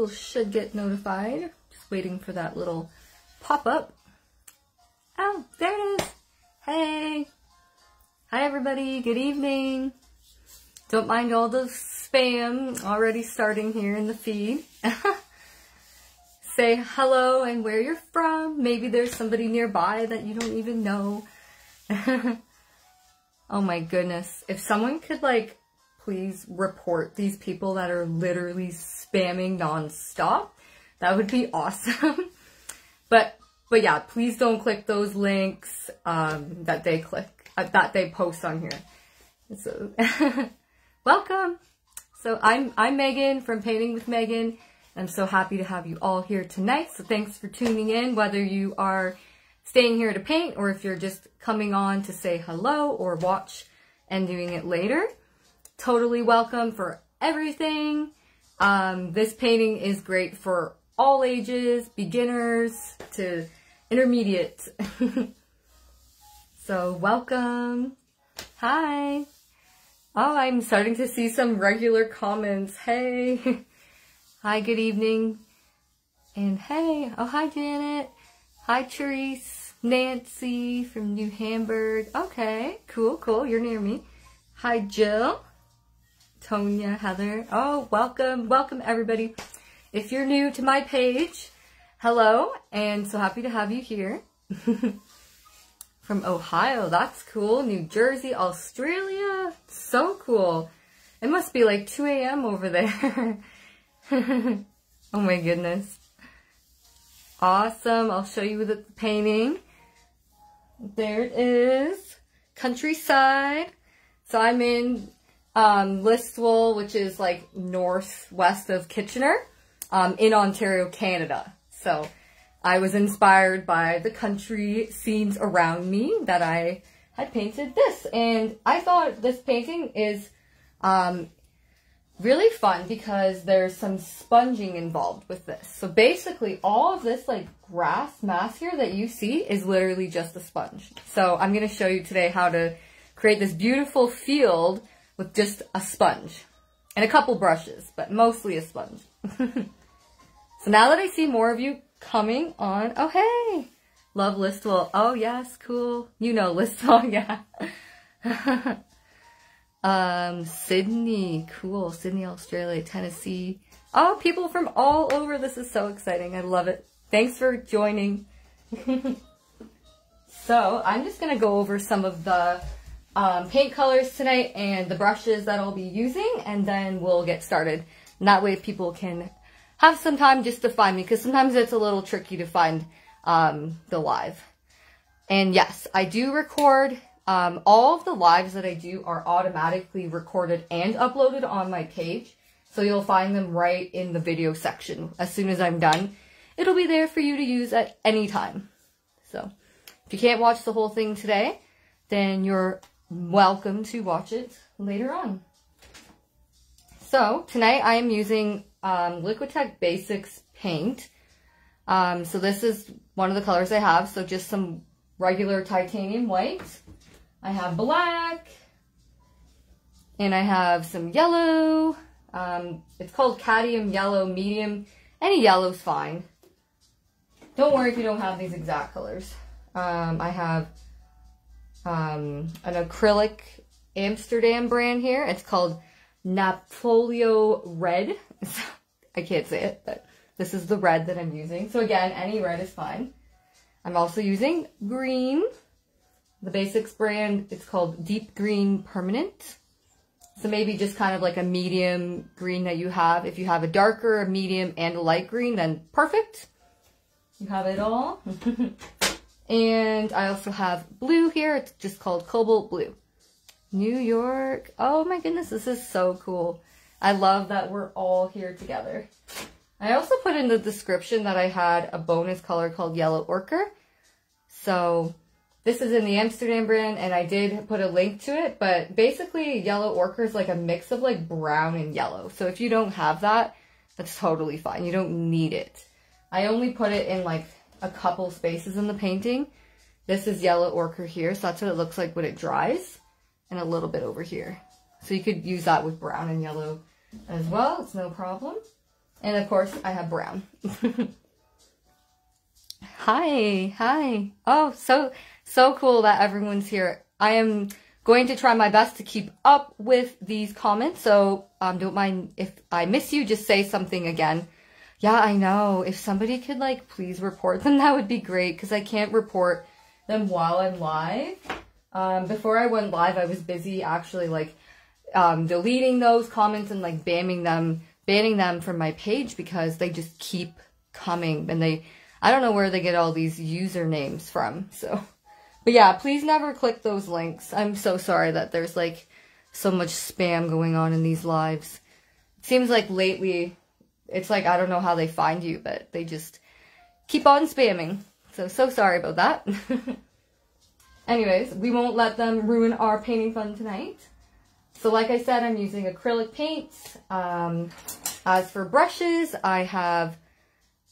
people should get notified. Just waiting for that little pop-up. Oh, there it is. Hey. Hi everybody, good evening. Don't mind all the spam already starting here in the feed. Say hello and where you're from. Maybe there's somebody nearby that you don't even know. oh my goodness. If someone could like please report these people that are literally spamming nonstop, that would be awesome. but but yeah, please don't click those links um, that they click uh, that they post on here. So welcome. So I'm I'm Megan from Painting with Megan. I'm so happy to have you all here tonight. So thanks for tuning in, whether you are staying here to paint or if you're just coming on to say hello or watch and doing it later. Totally welcome for everything. Um, this painting is great for all ages, beginners to intermediate. so welcome. Hi. Oh, I'm starting to see some regular comments. Hey. hi, good evening. And hey, oh, hi, Janet. Hi, Therese. Nancy from New Hamburg. Okay, cool, cool. You're near me. Hi, Jill. Tonya, Heather. Oh, welcome, welcome everybody. If you're new to my page, hello, and so happy to have you here. From Ohio, that's cool. New Jersey, Australia, so cool. It must be like 2 a.m. over there. oh my goodness. Awesome, I'll show you the painting. There it is. Countryside. So I'm in um, Listowel, which is like northwest of Kitchener, um, in Ontario, Canada. So I was inspired by the country scenes around me that I had painted this. And I thought this painting is um, really fun because there's some sponging involved with this. So basically all of this like grass mass here that you see is literally just a sponge. So I'm going to show you today how to create this beautiful field with just a sponge and a couple brushes, but mostly a sponge. so now that I see more of you coming on, oh hey, love Listowel. Oh yes, cool. You know Listowel, yeah. um, Sydney, cool. Sydney, Australia, Tennessee. Oh, people from all over. This is so exciting. I love it. Thanks for joining. so I'm just going to go over some of the um, paint colors tonight and the brushes that I'll be using and then we'll get started. And that way people can have some time just to find me because sometimes it's a little tricky to find um, the live. And yes, I do record. Um, all of the lives that I do are automatically recorded and uploaded on my page. So you'll find them right in the video section. As soon as I'm done, it'll be there for you to use at any time. So if you can't watch the whole thing today, then you're welcome to watch it later on. So tonight I am using um, Liquitex Basics paint. Um, so this is one of the colors I have. So just some regular titanium white. I have black. And I have some yellow. Um, it's called cadmium yellow medium. Any yellow's fine. Don't worry if you don't have these exact colors. Um, I have um, an acrylic Amsterdam brand here. It's called Napolio Red. I can't say it, but this is the red that I'm using. So again, any red is fine. I'm also using green. The Basics brand, it's called Deep Green Permanent. So maybe just kind of like a medium green that you have. If you have a darker, a medium, and a light green, then perfect. You have it all. And I also have blue here. It's just called Cobalt Blue. New York. Oh my goodness, this is so cool. I love that we're all here together. I also put in the description that I had a bonus color called Yellow Ochre. So this is in the Amsterdam brand and I did put a link to it, but basically Yellow Ochre is like a mix of like brown and yellow. So if you don't have that, that's totally fine. You don't need it. I only put it in like a couple spaces in the painting. This is yellow ochre here, so that's what it looks like when it dries. And a little bit over here. So you could use that with brown and yellow as well. It's no problem. And of course, I have brown. hi, hi. Oh, so, so cool that everyone's here. I am going to try my best to keep up with these comments. So um, don't mind if I miss you, just say something again. Yeah, I know. If somebody could like please report them, that would be great because I can't report them while I'm live. Um, before I went live, I was busy actually like um, deleting those comments and like banning them, banning them from my page because they just keep coming and they, I don't know where they get all these usernames from. So, but yeah, please never click those links. I'm so sorry that there's like so much spam going on in these lives. It seems like lately, it's like, I don't know how they find you, but they just keep on spamming. So, so sorry about that. Anyways, we won't let them ruin our painting fun tonight. So like I said, I'm using acrylic paints. Um, as for brushes, I have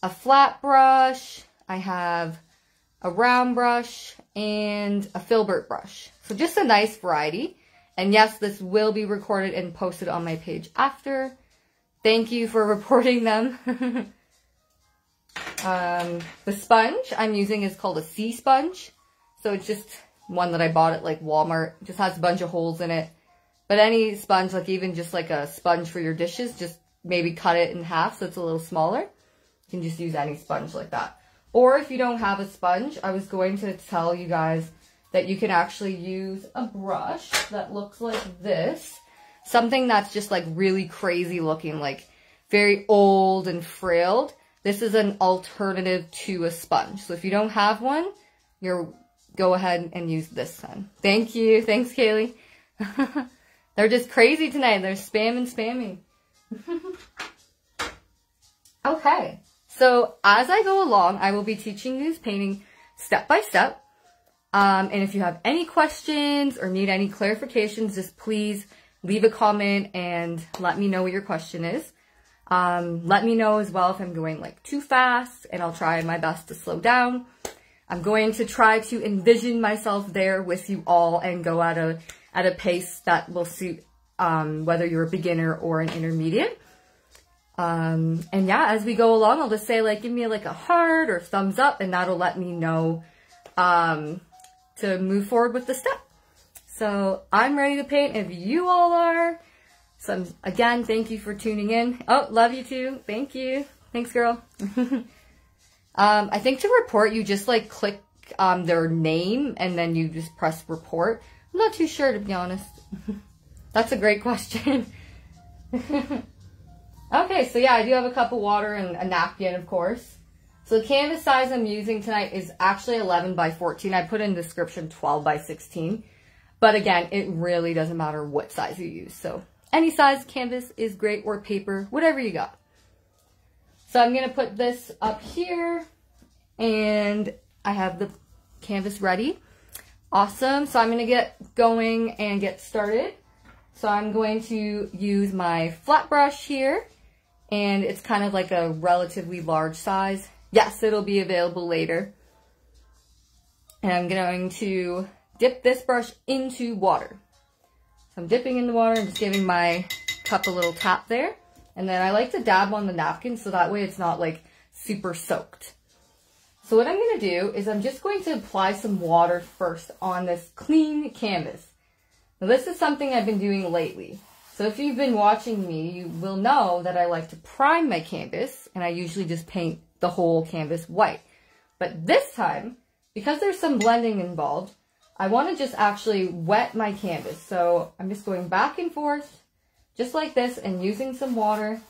a flat brush, I have a round brush, and a filbert brush. So just a nice variety. And yes, this will be recorded and posted on my page after. Thank you for reporting them. um, the sponge I'm using is called a sea sponge. So it's just one that I bought at like Walmart. It just has a bunch of holes in it. But any sponge, like even just like a sponge for your dishes, just maybe cut it in half so it's a little smaller. You can just use any sponge like that. Or if you don't have a sponge, I was going to tell you guys that you can actually use a brush that looks like this. Something that's just like really crazy looking, like very old and frailed. This is an alternative to a sponge. So if you don't have one, you're go ahead and use this one. Thank you. Thanks, Kaylee. They're just crazy tonight. They're spamming, spamming. okay. So as I go along, I will be teaching you this painting step by step. Um, and if you have any questions or need any clarifications, just please leave a comment and let me know what your question is. Um, let me know as well if I'm going like too fast and I'll try my best to slow down. I'm going to try to envision myself there with you all and go at a at a pace that will suit um, whether you're a beginner or an intermediate. Um, and yeah, as we go along, I'll just say like, give me like a heart or thumbs up and that'll let me know um, to move forward with the step. So I'm ready to paint if you all are. So again, thank you for tuning in. Oh, love you too. Thank you. Thanks, girl. Um, I think to report, you just like click um, their name and then you just press report. I'm not too sure to be honest. That's a great question. okay, so yeah, I do have a cup of water and a napkin, of course. So the canvas size I'm using tonight is actually 11 by 14. I put in description 12 by 16. But again, it really doesn't matter what size you use. So any size canvas is great or paper, whatever you got. So I'm going to put this up here and I have the canvas ready. Awesome. So I'm going to get going and get started. So I'm going to use my flat brush here and it's kind of like a relatively large size. Yes, it'll be available later. And I'm going to dip this brush into water. So I'm dipping in the water and just giving my cup a little tap there. And then I like to dab on the napkin so that way it's not like super soaked. So what I'm going to do is I'm just going to apply some water first on this clean canvas. Now this is something I've been doing lately. So if you've been watching me, you will know that I like to prime my canvas and I usually just paint the whole canvas white. But this time, because there's some blending involved, I want to just actually wet my canvas. So I'm just going back and forth just like this and using some water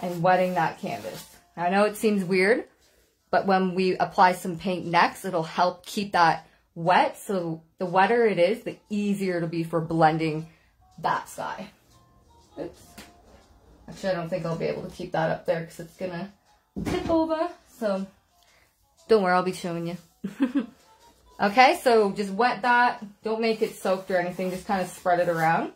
and wetting that canvas. I know it seems weird, but when we apply some paint next, it'll help keep that wet. So the wetter it is, the easier it'll be for blending that sky. Oops. Actually, I don't think I'll be able to keep that up there because it's going to tip over. So don't worry, I'll be showing you. okay, so just wet that. Don't make it soaked or anything. Just kind of spread it around.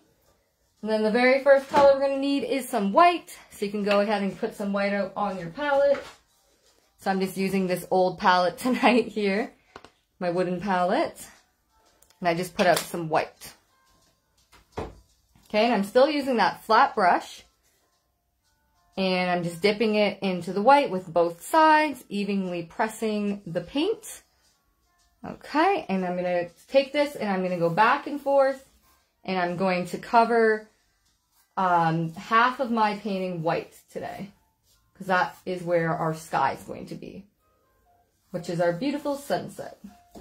And then the very first color we're going to need is some white. So you can go ahead and put some white out on your palette. So I'm just using this old palette tonight here. My wooden palette. And I just put out some white. Okay, and I'm still using that flat brush. And I'm just dipping it into the white with both sides, evenly pressing the paint. Okay, and I'm going to take this and I'm going to go back and forth and I'm going to cover um, half of my painting white today because that is where our sky is going to be, which is our beautiful sunset.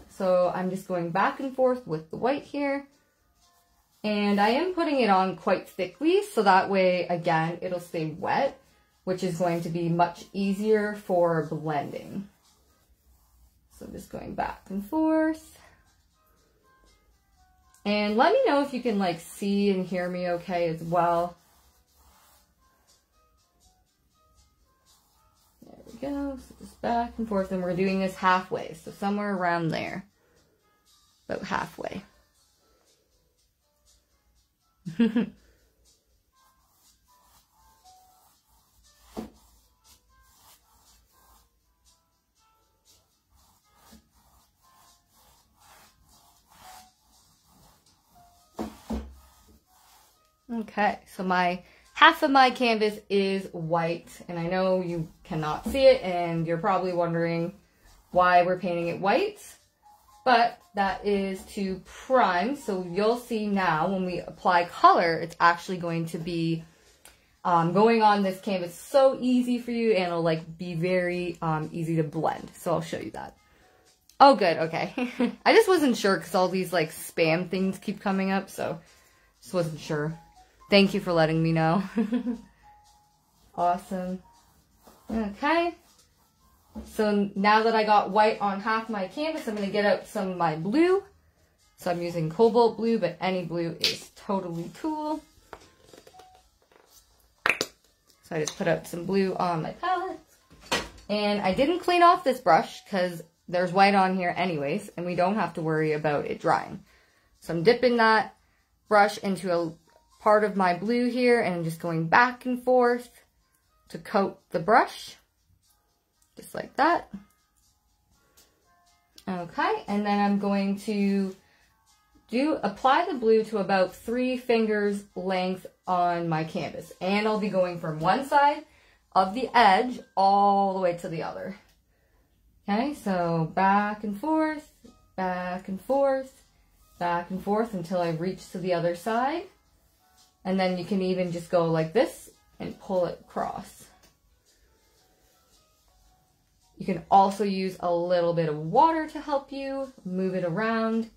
So I'm just going back and forth with the white here. And I am putting it on quite thickly, so that way, again, it'll stay wet, which is going to be much easier for blending. So just going back and forth. And let me know if you can like see and hear me okay as well. There we go. So just back and forth. And we're doing this halfway. So somewhere around there. About halfway. Okay, so my half of my canvas is white, and I know you cannot see it, and you're probably wondering why we're painting it white, but that is to prime, so you'll see now when we apply color, it's actually going to be um, going on this canvas so easy for you, and it'll like be very um, easy to blend, so I'll show you that. Oh, good, okay. I just wasn't sure because all these like spam things keep coming up, so just wasn't sure. Thank you for letting me know. awesome. Okay. So now that I got white on half my canvas, I'm going to get out some of my blue. So I'm using cobalt blue, but any blue is totally cool. So I just put out some blue on my palette. And I didn't clean off this brush because there's white on here anyways, and we don't have to worry about it drying. So I'm dipping that brush into a part of my blue here and I'm just going back and forth to coat the brush. Just like that. Okay, and then I'm going to do apply the blue to about three fingers length on my canvas. And I'll be going from one side of the edge all the way to the other. Okay, so back and forth, back and forth, back and forth until I reach to the other side. And then you can even just go like this and pull it across. You can also use a little bit of water to help you move it around,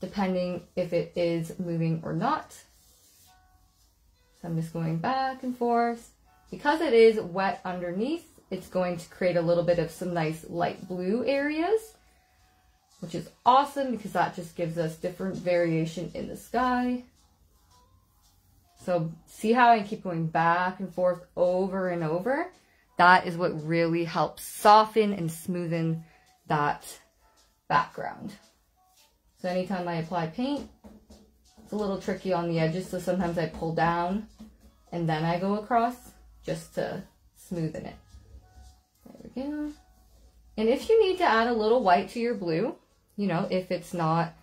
depending if it is moving or not. So I'm just going back and forth. Because it is wet underneath, it's going to create a little bit of some nice light blue areas, which is awesome because that just gives us different variation in the sky. So see how I keep going back and forth over and over? That is what really helps soften and smoothen that background. So anytime I apply paint, it's a little tricky on the edges, so sometimes I pull down and then I go across just to smoothen it. There we go. And if you need to add a little white to your blue, you know, if it's not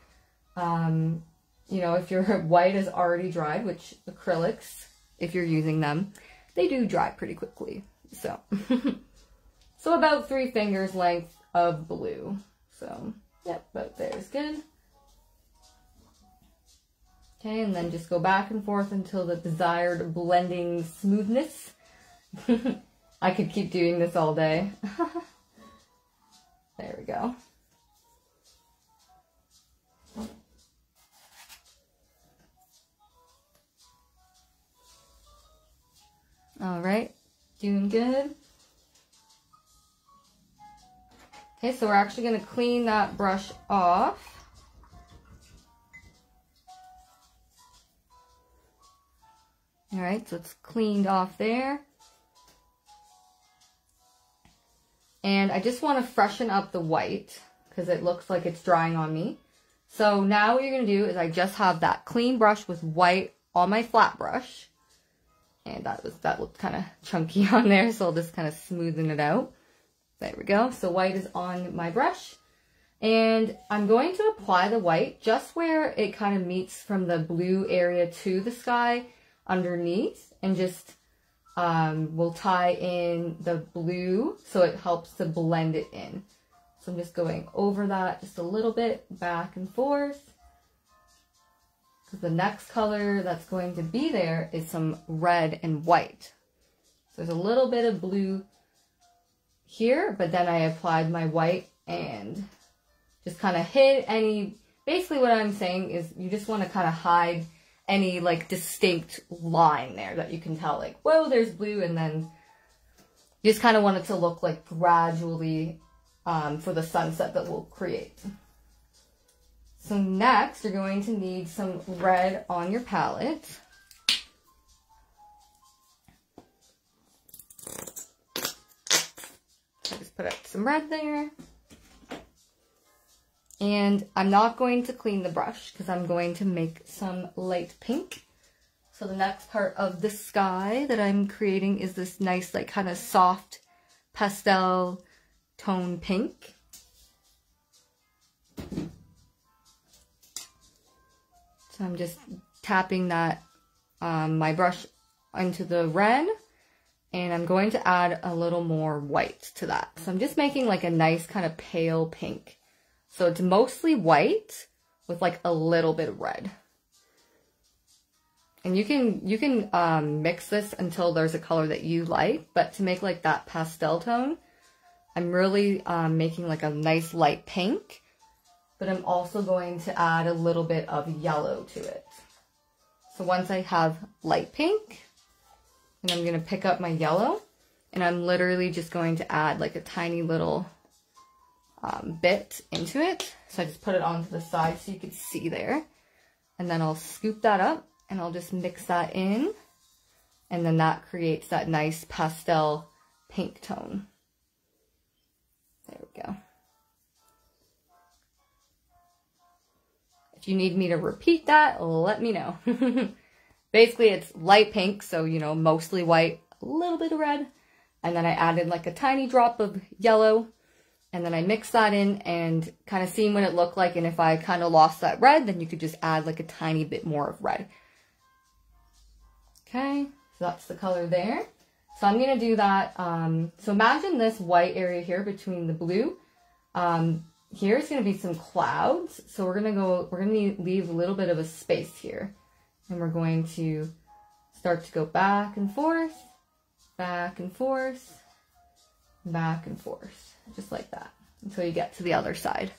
um, you know, if your white is already dried, which acrylics, if you're using them, they do dry pretty quickly. So, so about three fingers length of blue. So, yep, about there is good. Okay, and then just go back and forth until the desired blending smoothness. I could keep doing this all day. there we go. All right, doing good. Okay, so we're actually going to clean that brush off. All right, so it's cleaned off there. And I just want to freshen up the white because it looks like it's drying on me. So now what you're going to do is I just have that clean brush with white on my flat brush. And that was that looked kind of chunky on there, so I'll just kind of smoothen it out. There we go. So white is on my brush. And I'm going to apply the white just where it kind of meets from the blue area to the sky underneath and just um, we'll tie in the blue so it helps to blend it in. So I'm just going over that just a little bit, back and forth. Because the next color that's going to be there is some red and white. So there's a little bit of blue here, but then I applied my white and just kind of hid any, basically what I'm saying is you just want to kind of hide any like distinct line there that you can tell like, whoa, there's blue and then you just kind of want it to look like gradually um, for the sunset that we'll create. So next you're going to need some red on your palette. I just put up some red there. And I'm not going to clean the brush because I'm going to make some light pink. So the next part of the sky that I'm creating is this nice like kind of soft pastel tone pink. So I'm just tapping that um, my brush into the red and I'm going to add a little more white to that. So I'm just making like a nice kind of pale pink. So it's mostly white with like a little bit of red. And you can you can um, mix this until there's a color that you like, but to make like that pastel tone, I'm really um, making like a nice light pink, but I'm also going to add a little bit of yellow to it. So once I have light pink, and I'm going to pick up my yellow, and I'm literally just going to add like a tiny little um, bit into it. So I just put it onto the side so you could see there. And then I'll scoop that up and I'll just mix that in. And then that creates that nice pastel pink tone. There we go. If you need me to repeat that, let me know. Basically, it's light pink, so, you know, mostly white, a little bit of red. And then I added like a tiny drop of yellow and then I mix that in and kind of seeing what it looked like. And if I kind of lost that red, then you could just add like a tiny bit more of red. Okay, so that's the color there. So I'm going to do that. Um, so imagine this white area here between the blue. Um, here's going to be some clouds. So we're going to go, we're going to leave a little bit of a space here. And we're going to start to go back and forth, back and forth, back and forth just like that until you get to the other side.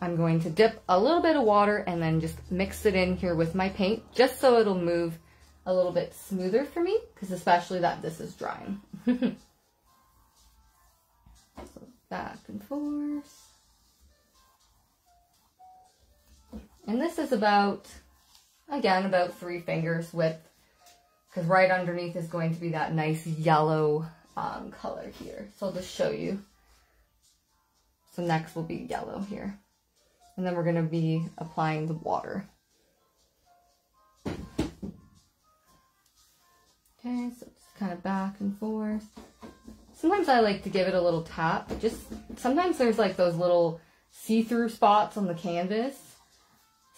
I'm going to dip a little bit of water and then just mix it in here with my paint just so it'll move a little bit smoother for me because especially that this is drying. so back and forth. And this is about, again, about three fingers width because right underneath is going to be that nice yellow um, color here. So I'll just show you. So next will be yellow here. And then we're going to be applying the water. Okay, so it's kind of back and forth. Sometimes I like to give it a little tap. Just sometimes there's like those little see-through spots on the canvas.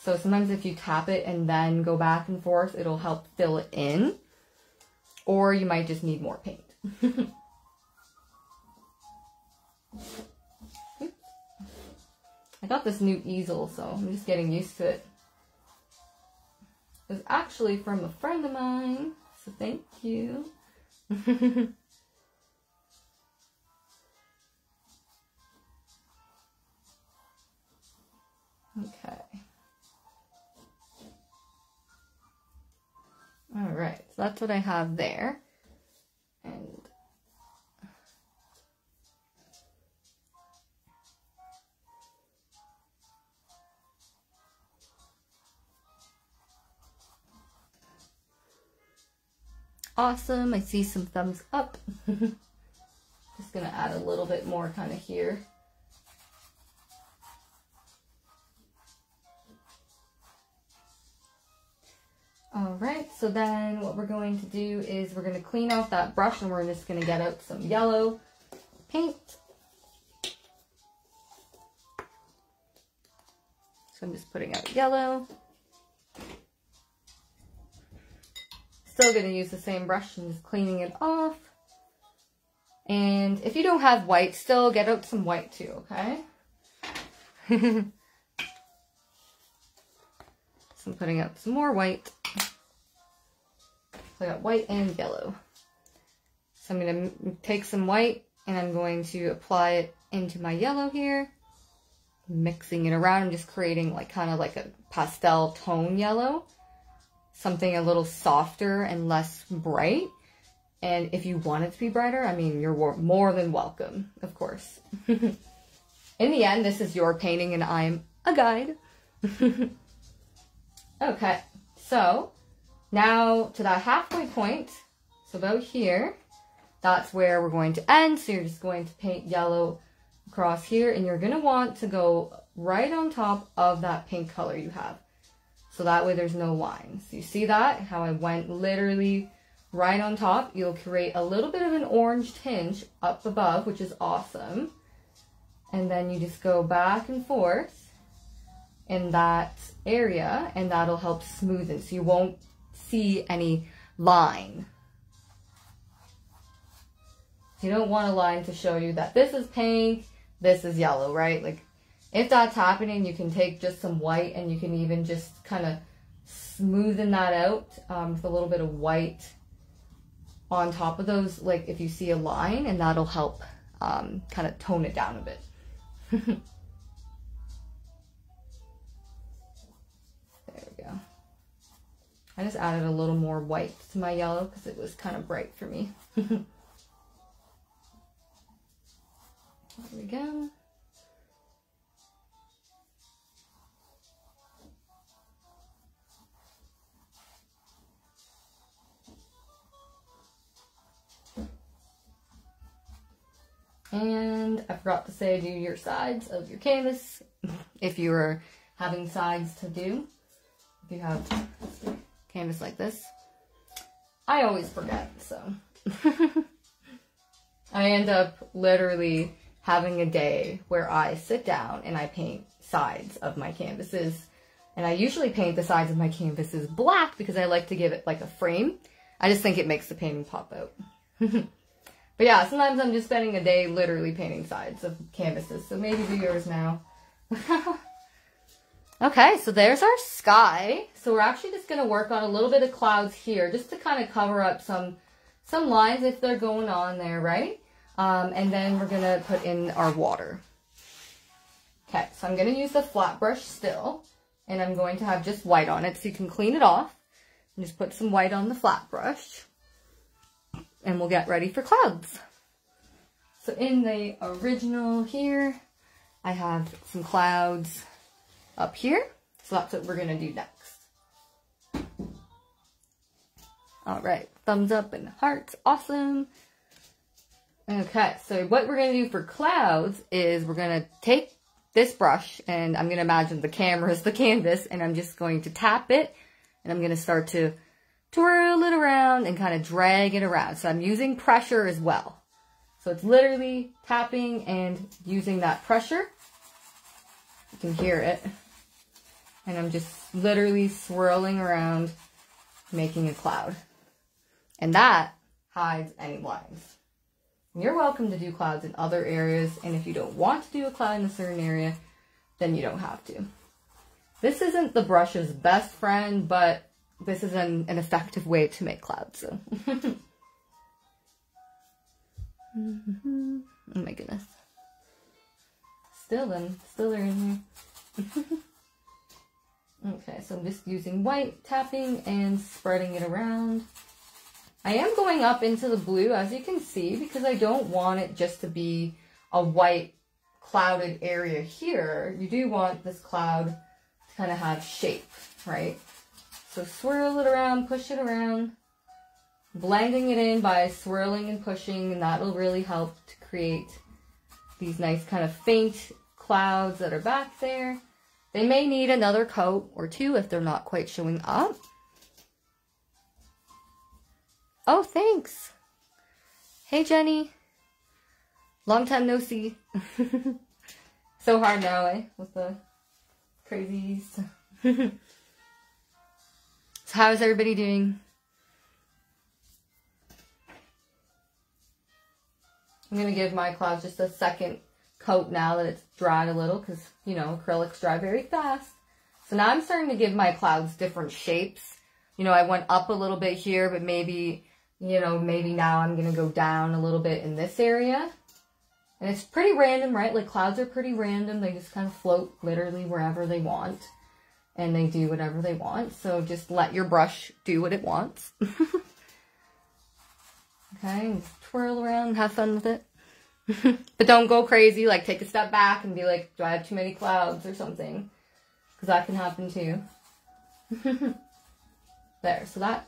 So sometimes if you tap it and then go back and forth, it'll help fill it in. Or you might just need more paint. I got this new easel, so I'm just getting used to it. It's actually from a friend of mine, so thank you. okay. All right, so that's what I have there. And awesome. I see some thumbs up. Just gonna add a little bit more kind of here. All right, so then what we're going to do is we're going to clean out that brush and we're just going to get out some yellow paint. So I'm just putting out yellow. Still going to use the same brush and just cleaning it off. And if you don't have white still, get out some white too, okay? so I'm putting out some more white. So I got white and yellow. So I'm going to take some white and I'm going to apply it into my yellow here. Mixing it around. I'm just creating like kind of like a pastel tone yellow. Something a little softer and less bright. And if you want it to be brighter, I mean, you're more than welcome, of course. In the end, this is your painting and I'm a guide. okay, so now to that halfway point, so about here, that's where we're going to end. So you're just going to paint yellow across here and you're going to want to go right on top of that pink color you have. So that way there's no lines. You see that? How I went literally right on top. You'll create a little bit of an orange tinge up above, which is awesome. And then you just go back and forth in that area and that'll help smoothen so you won't see any line. You don't want a line to show you that this is pink, this is yellow, right? Like if that's happening, you can take just some white and you can even just kind of smoothen that out um, with a little bit of white on top of those, like if you see a line, and that'll help um, kind of tone it down a bit. I just added a little more white to my yellow because it was kind of bright for me. there we go. And I forgot to say do your sides of your canvas if you are having sides to do. If you have canvas like this. I always forget, so. I end up literally having a day where I sit down and I paint sides of my canvases. And I usually paint the sides of my canvases black because I like to give it like a frame. I just think it makes the painting pop out. But yeah, sometimes I'm just spending a day literally painting sides of canvases. So maybe do yours now. okay, so there's our sky. So we're actually just going to work on a little bit of clouds here just to kind of cover up some some lines if they're going on there, right? Um, and then we're going to put in our water. Okay, so I'm going to use the flat brush still. And I'm going to have just white on it so you can clean it off. And just put some white on the flat brush and we'll get ready for clouds. So in the original here, I have some clouds up here. So that's what we're going to do next. All right, thumbs up and hearts, awesome. Okay, so what we're going to do for clouds is we're going to take this brush and I'm going to imagine the camera is the canvas and I'm just going to tap it and I'm going to start to twirl it around and kind of drag it around. So I'm using pressure as well. So it's literally tapping and using that pressure. You can hear it. And I'm just literally swirling around, making a cloud. And that hides any lines. You're welcome to do clouds in other areas. And if you don't want to do a cloud in a certain area, then you don't have to. This isn't the brush's best friend, but this is an, an effective way to make clouds. So. oh my goodness. Still then, still are in here. okay, so I'm just using white, tapping, and spreading it around. I am going up into the blue, as you can see, because I don't want it just to be a white clouded area here. You do want this cloud to kind of have shape, right? So swirl it around, push it around, blending it in by swirling and pushing, and that'll really help to create these nice kind of faint clouds that are back there. They may need another coat or two if they're not quite showing up. Oh, thanks. Hey, Jenny. Long time no see. so hard now, eh? With the crazies. so how is everybody doing? I'm going to give my clouds just a second coat now that it's dried a little because, you know, acrylics dry very fast. So now I'm starting to give my clouds different shapes. You know, I went up a little bit here, but maybe, you know, maybe now I'm going to go down a little bit in this area. And it's pretty random, right? Like clouds are pretty random. They just kind of float literally wherever they want. And they do whatever they want. So just let your brush do what it wants. okay, twirl around have fun with it. but don't go crazy. Like take a step back and be like, do I have too many clouds or something? Because that can happen too. there, so that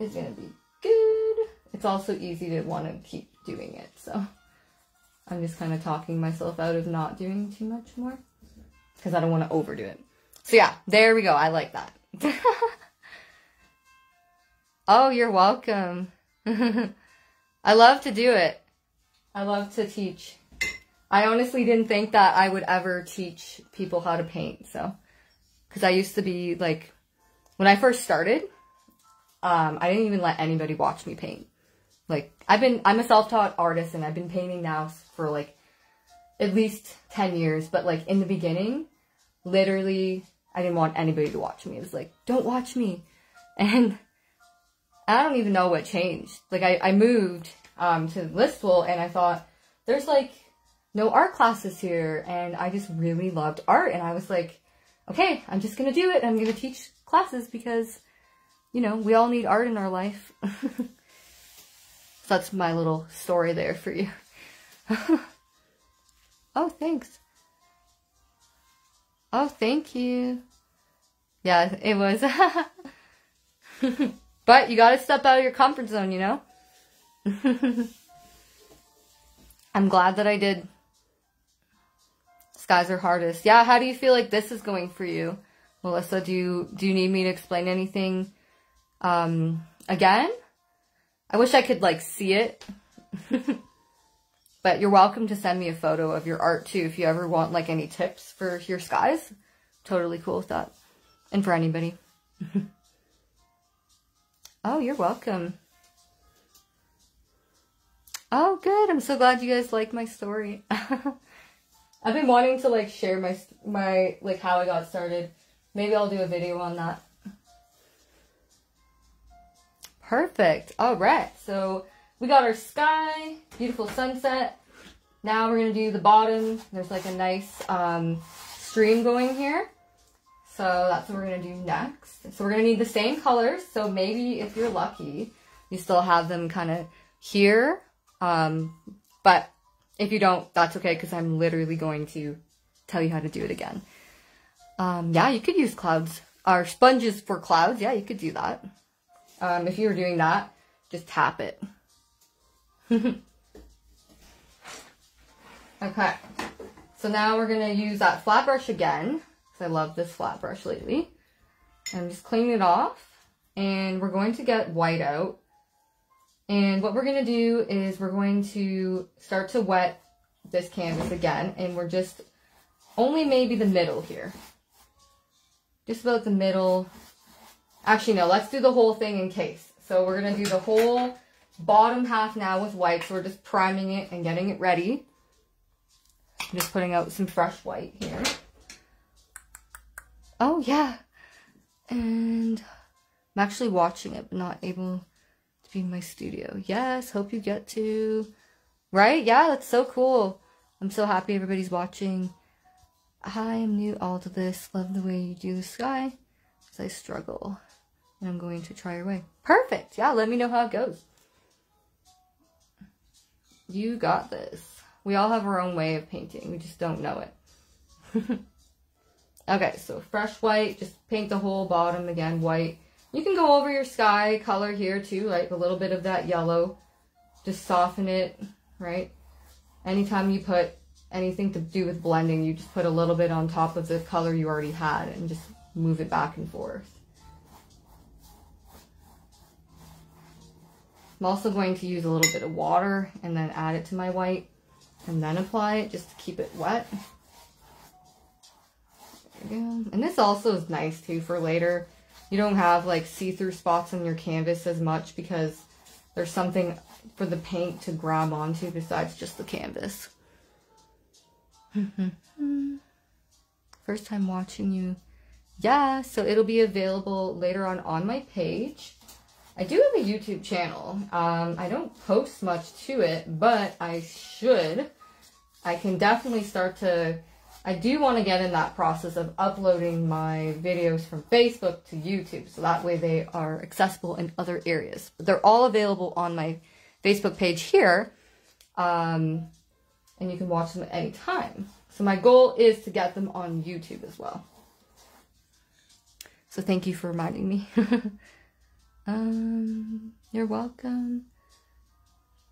is going to be good. It's also easy to want to keep doing it, so... I'm just kind of talking myself out of not doing too much more because I don't want to overdo it. So yeah, there we go. I like that. oh, you're welcome. I love to do it. I love to teach. I honestly didn't think that I would ever teach people how to paint. So, because I used to be like, when I first started, um, I didn't even let anybody watch me paint. Like, I've been, I'm a self-taught artist and I've been painting now for like at least 10 years. But like in the beginning, literally, I didn't want anybody to watch me. It was like, don't watch me. And I don't even know what changed. Like I, I moved um, to Listowel and I thought, there's like no art classes here. And I just really loved art. And I was like, okay, I'm just to do it. I'm to teach classes because, you know, we all need art in our life. So that's my little story there for you. oh, thanks. Oh, thank you. Yeah, it was. but you gotta step out of your comfort zone, you know? I'm glad that I did. Skies are hardest. Yeah, how do you feel like this is going for you? Melissa, do you, do you need me to explain anything um, again? I wish I could like see it. but you're welcome to send me a photo of your art too if you ever want like any tips for your skies. Totally cool with that. And for anybody. oh, you're welcome. Oh, good. I'm so glad you guys like my story. I've been wanting to like share my my like how I got started. Maybe I'll do a video on that. Perfect. All right. So we got our sky, beautiful sunset. Now we're going to do the bottom. There's like a nice um, stream going here. So that's what we're going to do next. So we're going to need the same colors. So maybe if you're lucky, you still have them kind of here. Um, but if you don't, that's okay because I'm literally going to tell you how to do it again. Um, yeah, you could use clouds or sponges for clouds. Yeah, you could do that. Um, if you were doing that, just tap it. okay. So now we're going to use that flat brush again. Because I love this flat brush lately. I'm just clean it off. And we're going to get white out. And what we're going to do is we're going to start to wet this canvas again. And we're just only maybe the middle here. Just about the middle Actually, no, let's do the whole thing in case. So we're going to do the whole bottom half now with white. So we're just priming it and getting it ready. I'm just putting out some fresh white here. Oh, yeah. And I'm actually watching it, but not able be my studio. Yes, hope you get to. Right? Yeah, that's so cool. I'm so happy everybody's watching. I am new all to this. Love the way you do the sky. As I struggle. And I'm going to try your way. Perfect. Yeah, let me know how it goes. You got this. We all have our own way of painting. We just don't know it. okay, so fresh white. Just paint the whole bottom again white. You can go over your sky color here too, like a little bit of that yellow. Just soften it, right? Anytime you put anything to do with blending, you just put a little bit on top of the color you already had and just move it back and forth. I'm also going to use a little bit of water and then add it to my white and then apply it just to keep it wet. And this also is nice too for later. You don't have like see-through spots on your canvas as much because there's something for the paint to grab onto besides just the canvas. First time watching you. Yeah, so it'll be available later on on my page. I do have a YouTube channel. Um, I don't post much to it, but I should. I can definitely start to I do want to get in that process of uploading my videos from Facebook to YouTube so that way they are accessible in other areas. But they're all available on my Facebook page here um, and you can watch them at any time. So my goal is to get them on YouTube as well. So thank you for reminding me. um, you're welcome.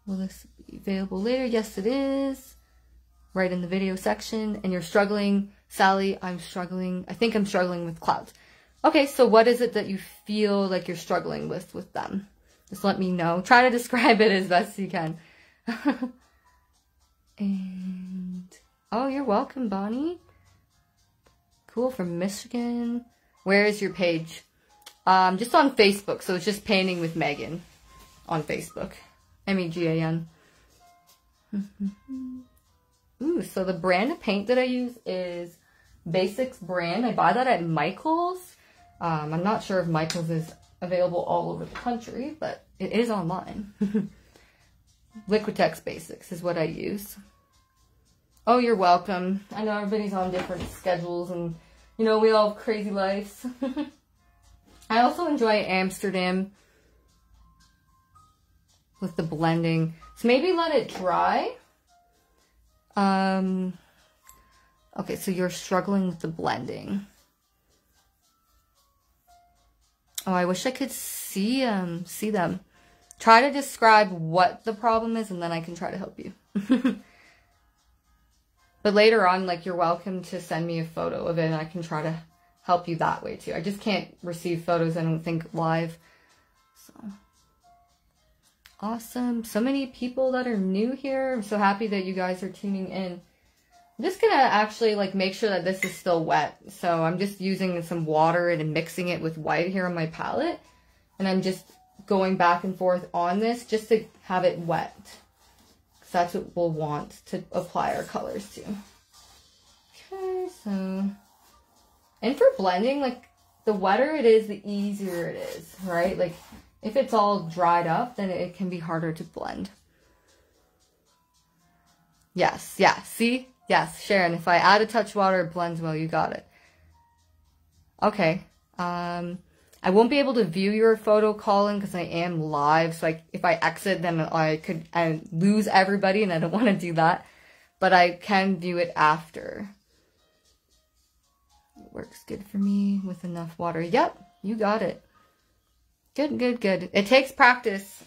Will this be available later? Yes, it is right in the video section and you're struggling, Sally, I'm struggling. I think I'm struggling with clouds. Okay, so what is it that you feel like you're struggling with with them? Just let me know. Try to describe it as best you can. and, oh, you're welcome, Bonnie. Cool, from Michigan. Where is your page? Um, just on Facebook, so it's just Painting with Megan on Facebook. M-E-G-A-N. Ooh, so the brand of paint that I use is Basics brand. I buy that at Michael's. Um, I'm not sure if Michael's is available all over the country, but it is online. Liquitex Basics is what I use. Oh, you're welcome. I know everybody's on different schedules and, you know, we all have crazy lives. I also enjoy Amsterdam with the blending. So maybe let it dry um, okay, so you're struggling with the blending. Oh, I wish I could see um see them. Try to describe what the problem is and then I can try to help you. but later on, like you're welcome to send me a photo of it and I can try to help you that way too. I just can't receive photos, I don't think, live. So Awesome. So many people that are new here. I'm so happy that you guys are tuning in. I'm just going to actually like make sure that this is still wet. So I'm just using some water and mixing it with white here on my palette. And I'm just going back and forth on this just to have it wet. Because that's what we'll want to apply our colors to. Okay, so... And for blending, like, the wetter it is, the easier it is, right? Like, if it's all dried up, then it can be harder to blend. Yes, yeah, see? Yes, Sharon, if I add a touch water, it blends well. You got it. Okay. Um, I won't be able to view your photo, Colin, because I am live. So I, if I exit, then I could I lose everybody, and I don't want to do that. But I can view it after. It works good for me with enough water. Yep, you got it. Good, good, good. It takes practice.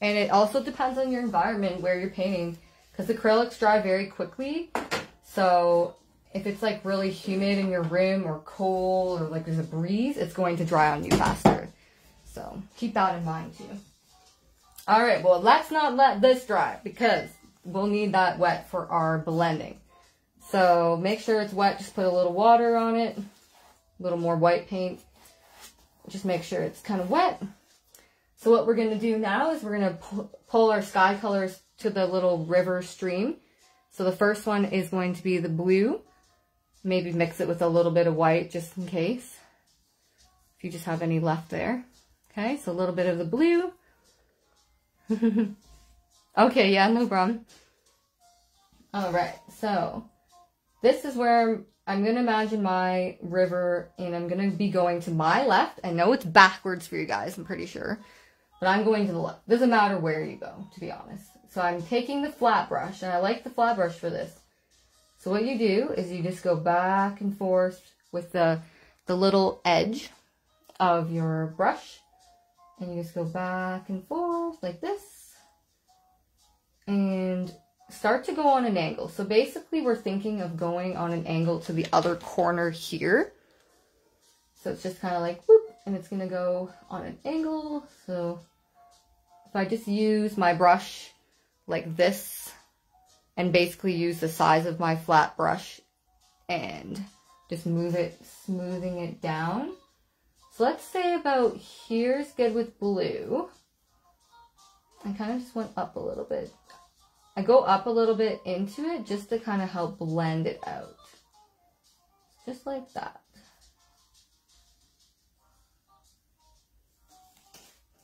And it also depends on your environment where you're painting. Because acrylics dry very quickly. So if it's like really humid in your room or cold or like there's a breeze, it's going to dry on you faster. So keep that in mind too. All right, well, let's not let this dry because we'll need that wet for our blending. So make sure it's wet. Just put a little water on it, a little more white paint just make sure it's kind of wet. So what we're going to do now is we're going to pull our sky colors to the little river stream. So the first one is going to be the blue. Maybe mix it with a little bit of white just in case. If you just have any left there. Okay, so a little bit of the blue. okay, yeah, no problem. All right, so this is where I'm going to imagine my river and I'm going to be going to my left. I know it's backwards for you guys, I'm pretty sure. But I'm going to the left. Doesn't matter where you go, to be honest. So I'm taking the flat brush, and I like the flat brush for this. So what you do is you just go back and forth with the, the little edge of your brush. And you just go back and forth like this. And start to go on an angle. So basically we're thinking of going on an angle to the other corner here. So it's just kind of like whoop, and it's going to go on an angle. So if I just use my brush like this and basically use the size of my flat brush and just move it, smoothing it down. So let's say about here's good with blue. I kind of just went up a little bit. I go up a little bit into it just to kind of help blend it out. Just like that.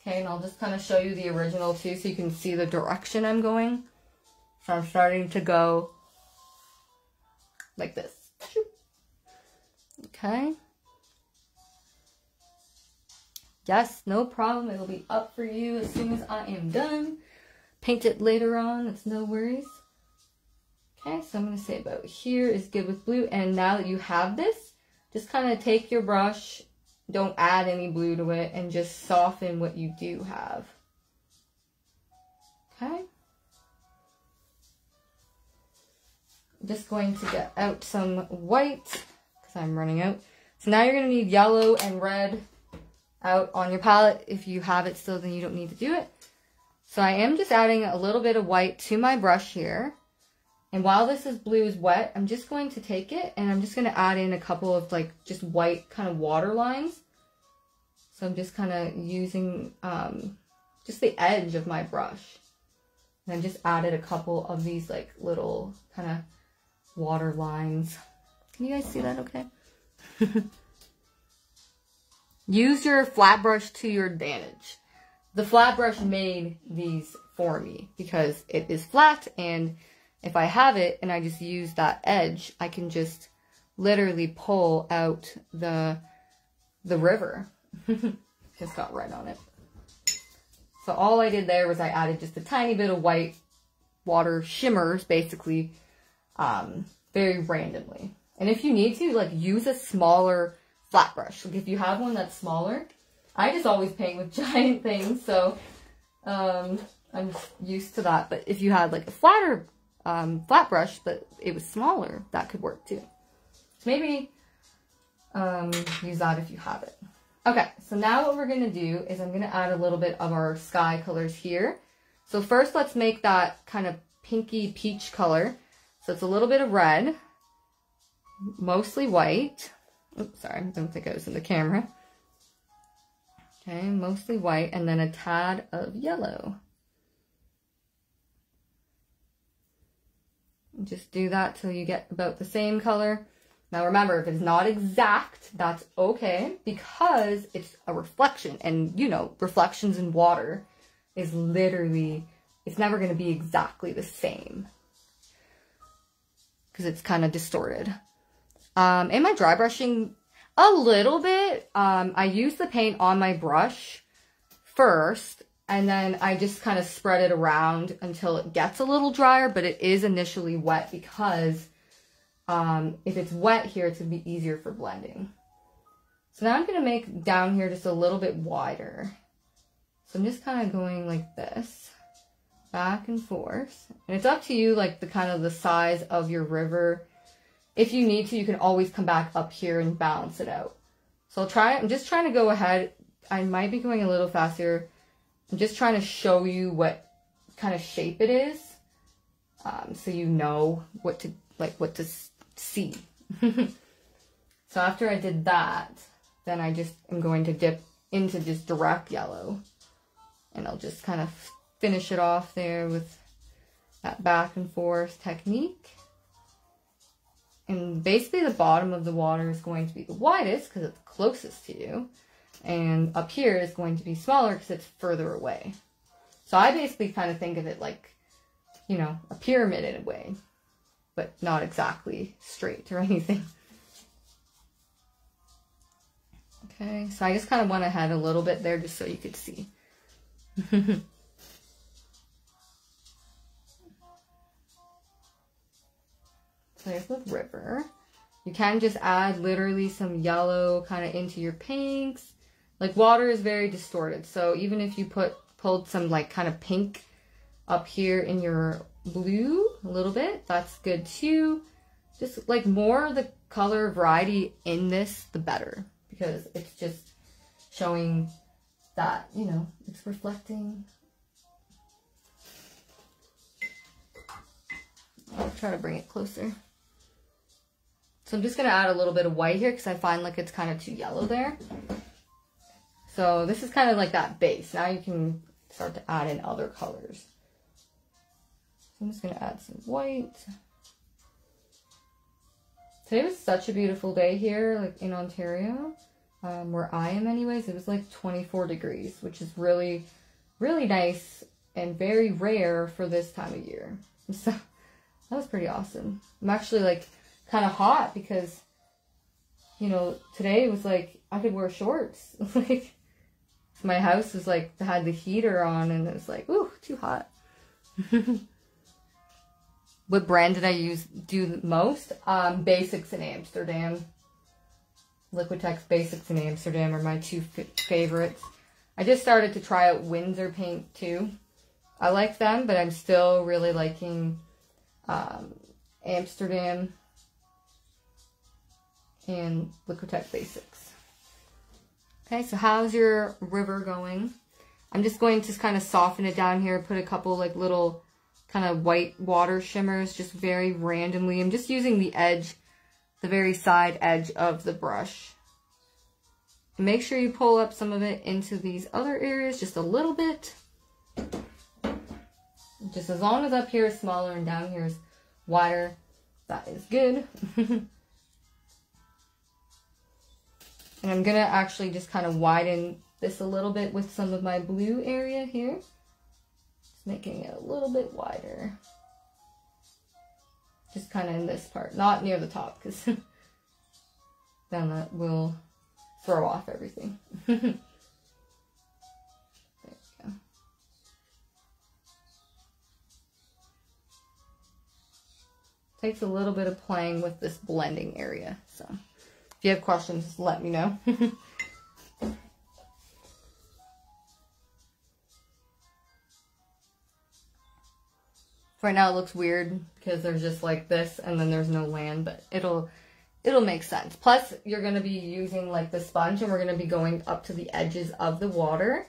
Okay, and I'll just kind of show you the original too so you can see the direction I'm going. So I'm starting to go like this. Okay. Yes, no problem. It'll be up for you as soon as I am done. Paint it later on. It's no worries. Okay, so I'm going to say about here is good with blue. And now that you have this, just kind of take your brush, don't add any blue to it, and just soften what you do have. Okay. Just going to get out some white, because I'm running out. So now you're going to need yellow and red out on your palette. If you have it still, then you don't need to do it. So I am just adding a little bit of white to my brush here. And while this is blue is wet, I'm just going to take it and I'm just going to add in a couple of like just white kind of water lines. So I'm just kind of using um, just the edge of my brush. And I just added a couple of these like little kind of water lines. Can you guys see that okay? Use your flat brush to your advantage. The flat brush made these for me because it is flat and if I have it and I just use that edge, I can just literally pull out the the river. it's got red on it. So all I did there was I added just a tiny bit of white water shimmers, basically, um, very randomly. And if you need to, like, use a smaller flat brush. Like, if you have one that's smaller, I just always paint with giant things, so um, I'm used to that. But if you had, like, a flatter um, flat brush, but it was smaller, that could work too. So maybe um, use that if you have it. Okay, so now what we're to do is I'm to add a little bit of our sky colors here. So first let's make that kind of pinky peach color. So it's a little bit of red, mostly white. Oops, sorry, I don't think I was in the camera. Okay, mostly white, and then a tad of yellow. Just do that till you get about the same color. Now remember, if it's not exact, that's okay because it's a reflection. And you know, reflections in water is literally, it's never going to be exactly the same because it's kind of distorted. Um, am I dry brushing? A little bit. Um, I use the paint on my brush first and then I just kind of spread it around until it gets a little drier, but it is initially wet because um, if it's wet here, it's going to be easier for blending. So now I'm going to make down here just a little bit wider. So I'm just kind of going like this, back and forth. And it's up to you, like the kind of the size of your river. If you need to, you can always come back up here and balance it out. So I'll try, I'm just trying to go ahead. I might be going a little faster I'm just trying to show you what kind of shape it is. Um, so you know what to, like, what to see. so after I did that, then I just am going to dip into just direct yellow. And I'll just kind of finish it off there with that back and forth technique. And basically the bottom of the water is going to be the widest because it's closest to you. And up here is going to be smaller because it's further away. So I basically kind of think of it like, you know, a pyramid in a way, but not exactly straight or anything. Okay, so I just kind of went ahead a little bit there just so you could see. there's the river. You can just add literally some yellow kind of into your pinks. Like water is very distorted. So even if you put pulled some like kind of pink up here in your blue a little bit, that's good too. Just like more the color variety in this, the better. Because it's just showing that, you know, it's reflecting. I'll try to bring it closer. So I'm just going to add a little bit of white here because I find like it's kind of too yellow there. So this is kind of like that base. Now you can start to add in other colors. So I'm just going to add some white. Today was such a beautiful day here, like in Ontario, um, where I am anyways. It was like 24 degrees, which is really, really nice and very rare for this time of year. So that was pretty awesome. I'm actually like kind of hot because, you know, today was like I could wear shorts. like my house was like had the heater on and it was like, ooh, too hot. what brand did I use do most? Um, Basics in Amsterdam. Liquitex Basics in Amsterdam are my two favorites. I just started to try out Winsor paint too. I like them, but I'm still really liking um, Amsterdam and Liquitex Basics. Okay, so how's your river going? I'm just going to kind of soften it down here, put a couple like little kind of white water shimmers just very randomly. I'm just using the edge, the very side edge of the brush. make sure you pull up some of it into these other areas just a little bit. Just as long as up here is smaller and down here is wider, that is good. And I'm going to actually just kind of widen this a little bit with some of my blue area here. Just making it a little bit wider. Just kind of in this part, not near the top because then that will throw off everything. there we go. Takes a little bit of playing with this blending area, so you have questions, let me know. right now it looks weird because there's just like this and then there's no land, but it'll it'll make sense. Plus, you're going to be using like the sponge and we're going to be going up to the edges of the water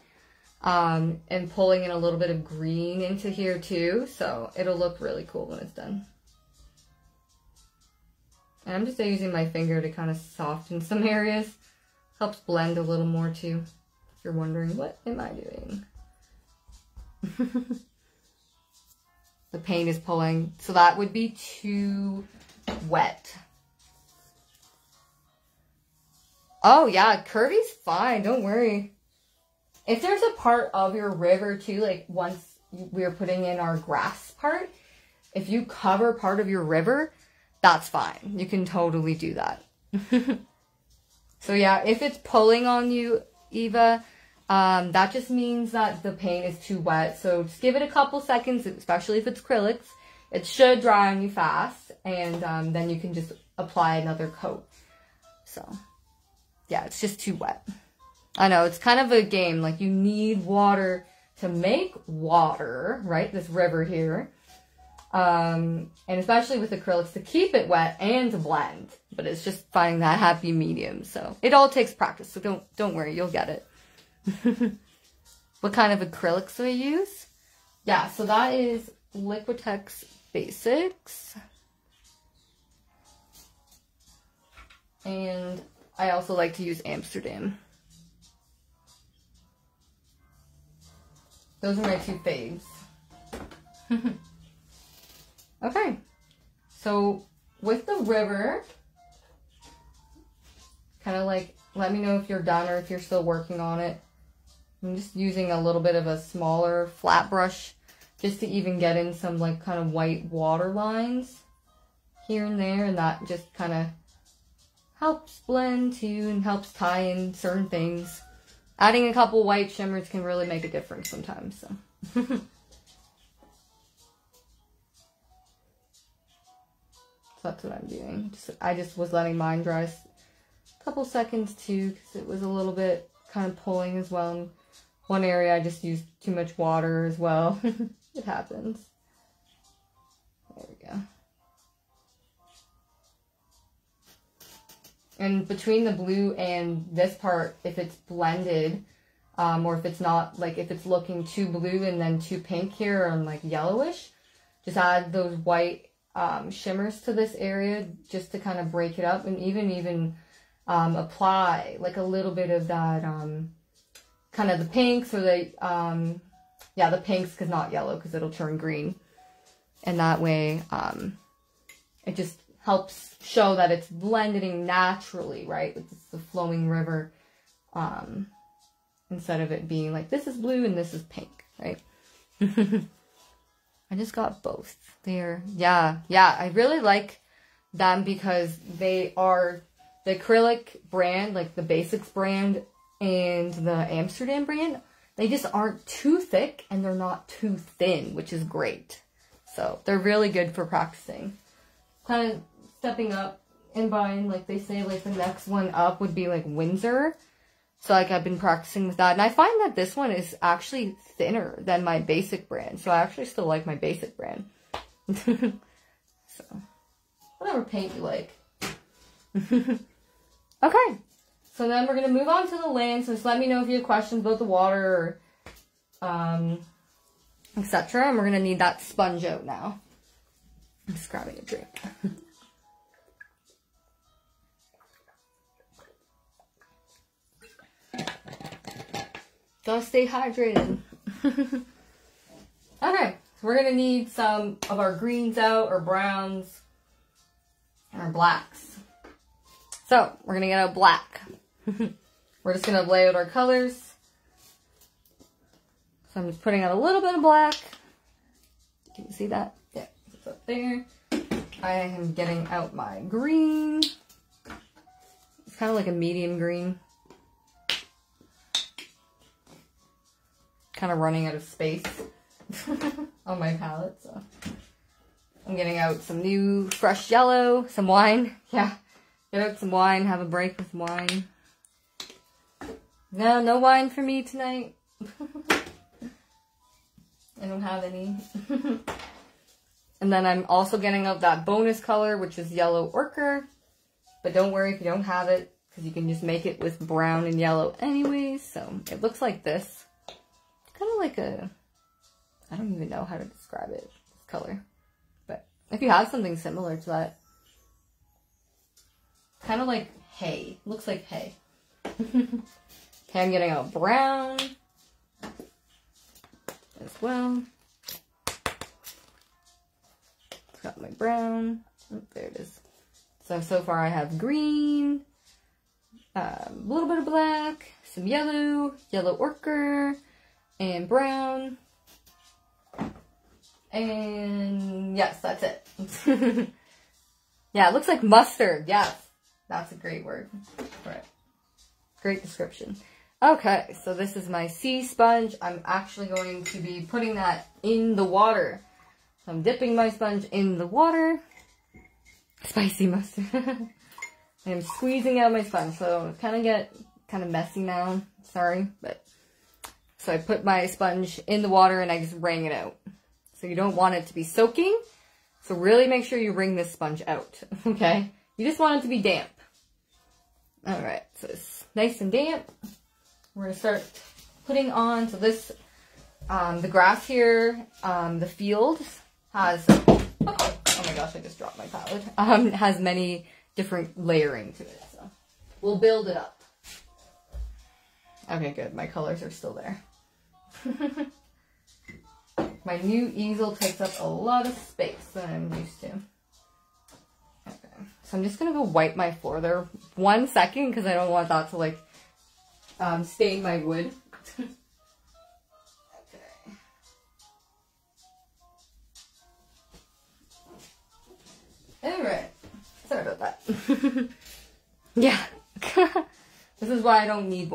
um, and pulling in a little bit of green into here too. So it'll look really cool when it's done. And I'm just using my finger to kind of soften some areas. Helps blend a little more too. If you're wondering, what am I doing? the paint is pulling. So that would be too wet. Oh yeah, curvy's fine. Don't worry. If there's a part of your river too, like once we are putting in our grass part, if you cover part of your river, that's fine. You can totally do that. so yeah, if it's pulling on you, Eva, um, that just means that the paint is too wet. So just give it a couple seconds, especially if it's acrylics. It should dry on you fast, and um, then you can just apply another coat. So yeah, it's just too wet. I know, it's kind of a game. Like you need water to make water, right? This river here. Um, and especially with acrylics to keep it wet and to blend. But it's just finding that happy medium. So it all takes practice. So don't don't worry, you'll get it. what kind of acrylics do I use? Yeah, so that is Liquitex Basics. And I also like to use Amsterdam. Those are my two faves. Okay, so with the river, kind of like, let me know if you're done or if you're still working on it. I'm just using a little bit of a smaller flat brush just to even get in some like kind of white water lines here and there and that just kind of helps blend too and helps tie in certain things. Adding a couple white shimmers can really make a difference sometimes. So. that's what I'm doing. Just, I just was letting mine dry a couple seconds too because it was a little bit kind of pulling as well. In one area I just used too much water as well. it happens. There we go. And between the blue and this part, if it's blended, um, or if it's not, like if it's looking too blue and then too pink here and like yellowish, just add those white um, shimmers to this area just to kind of break it up and even even um, apply like a little bit of that um, kind of the pinks or the um, yeah, the pinks because not yellow because it'll turn green. And that way, um, it just helps show that it's blending naturally, right? It's the flowing river. Um, instead of it being like, this is blue and this is pink, right? I just got both. They're, yeah, yeah, I really like them because they are the acrylic brand, like the Basics brand and the Amsterdam brand. They just aren't too thick and they're not too thin, which is great. So they're really good for practicing. Kind of stepping up and buying, like they say, like the next one up would be like Winsor. So like I've been practicing with that. And I find that this one is actually thinner than my basic brand. So I actually still like my basic brand. so whatever paint you like. okay. So then we're going to move on to the land. So just let me know if you have questions about the water or um, etc. And we're going to need that sponge out now. I'm just grabbing a drink. Gotta stay hydrated. okay, so we're gonna need some of our greens out, or browns, and our blacks. So, we're gonna get a black. we're just gonna lay out our colors. So I'm just putting out a little bit of black. Can you see that? Yeah, it's up there. I am getting out my green. It's kind of like a medium green. Kind of running out of space on my palette, so I'm getting out some new fresh yellow, some wine. Yeah, get out some wine, have a break with wine. No, no wine for me tonight. I don't have any. and then I'm also getting out that bonus color, which is yellow ochre. But don't worry if you don't have it, because you can just make it with brown and yellow anyways. So it looks like this kind of like a, I don't even know how to describe it, this color. But if you have something similar to that, kind of like hay. Looks like hay. okay, I'm getting a brown as well. Got my brown. Oh, there it is. So, so far I have green, um, a little bit of black, some yellow, yellow ochre, and brown. And yes, that's it. yeah, it looks like mustard. Yes, that's a great word. Right. Great description. Okay, so this is my sea sponge. I'm actually going to be putting that in the water. So I'm dipping my sponge in the water. Spicy mustard. I'm squeezing out my sponge, so kind of get kind of messy now. Sorry, but so I put my sponge in the water and I just wring it out. So you don't want it to be soaking. So really make sure you wring this sponge out, okay? You just want it to be damp. All right, so it's nice and damp. We're gonna start putting on, so this, um, the grass here, um, the field has, oh, oh my gosh, I just dropped my palette, um, has many different layering to it, so we'll build it up. Okay, good, my colors are still there. My new easel takes up a lot of space than I'm used to. Okay, so I'm just going to go wipe my floor there one second because I don't want that to like um, stain my wood. okay. Alright. Sorry about that. yeah. this is why I don't need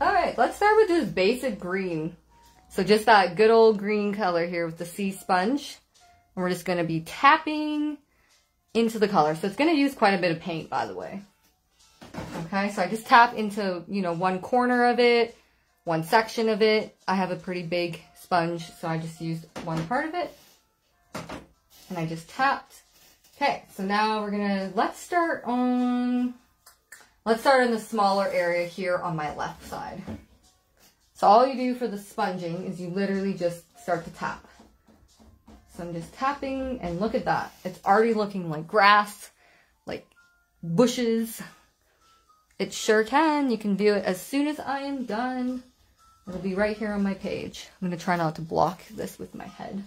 wine. Alright, let's start with this basic green. So just that good old green color here with the sea sponge. And we're just going to be tapping into the color. So it's going to use quite a bit of paint, by the way. Okay, so I just tap into, you know, one corner of it, one section of it. I have a pretty big sponge, so I just used one part of it. And I just tapped. Okay, so now we're going to, let's start on Let's start in the smaller area here on my left side. So all you do for the sponging is you literally just start to tap. So I'm just tapping and look at that. It's already looking like grass, like bushes. It sure can. You can view it as soon as I am done. It'll be right here on my page. I'm going to try not to block this with my head.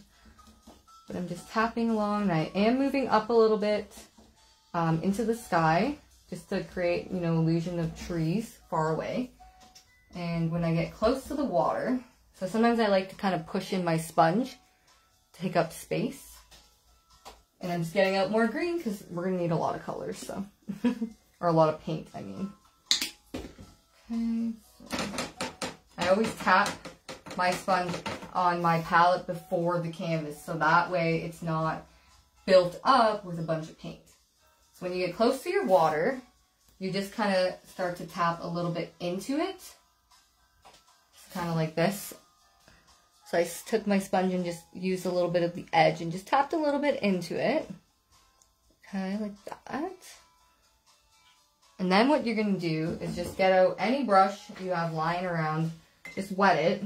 But I'm just tapping along and I am moving up a little bit um, into the sky just to create, you know, illusion of trees far away. And when I get close to the water, so sometimes I like to kind of push in my sponge to take up space. And I'm just getting out more green because we're going to need a lot of colors, so. or a lot of paint, I mean. Okay, so I always tap my sponge on my palette before the canvas, so that way it's not built up with a bunch of paint. So when you get close to your water, you just kind of start to tap a little bit into it. Kind of like this. So I took my sponge and just used a little bit of the edge and just tapped a little bit into it. Okay, like that. And then what you're going to do is just get out any brush you have lying around. Just wet it.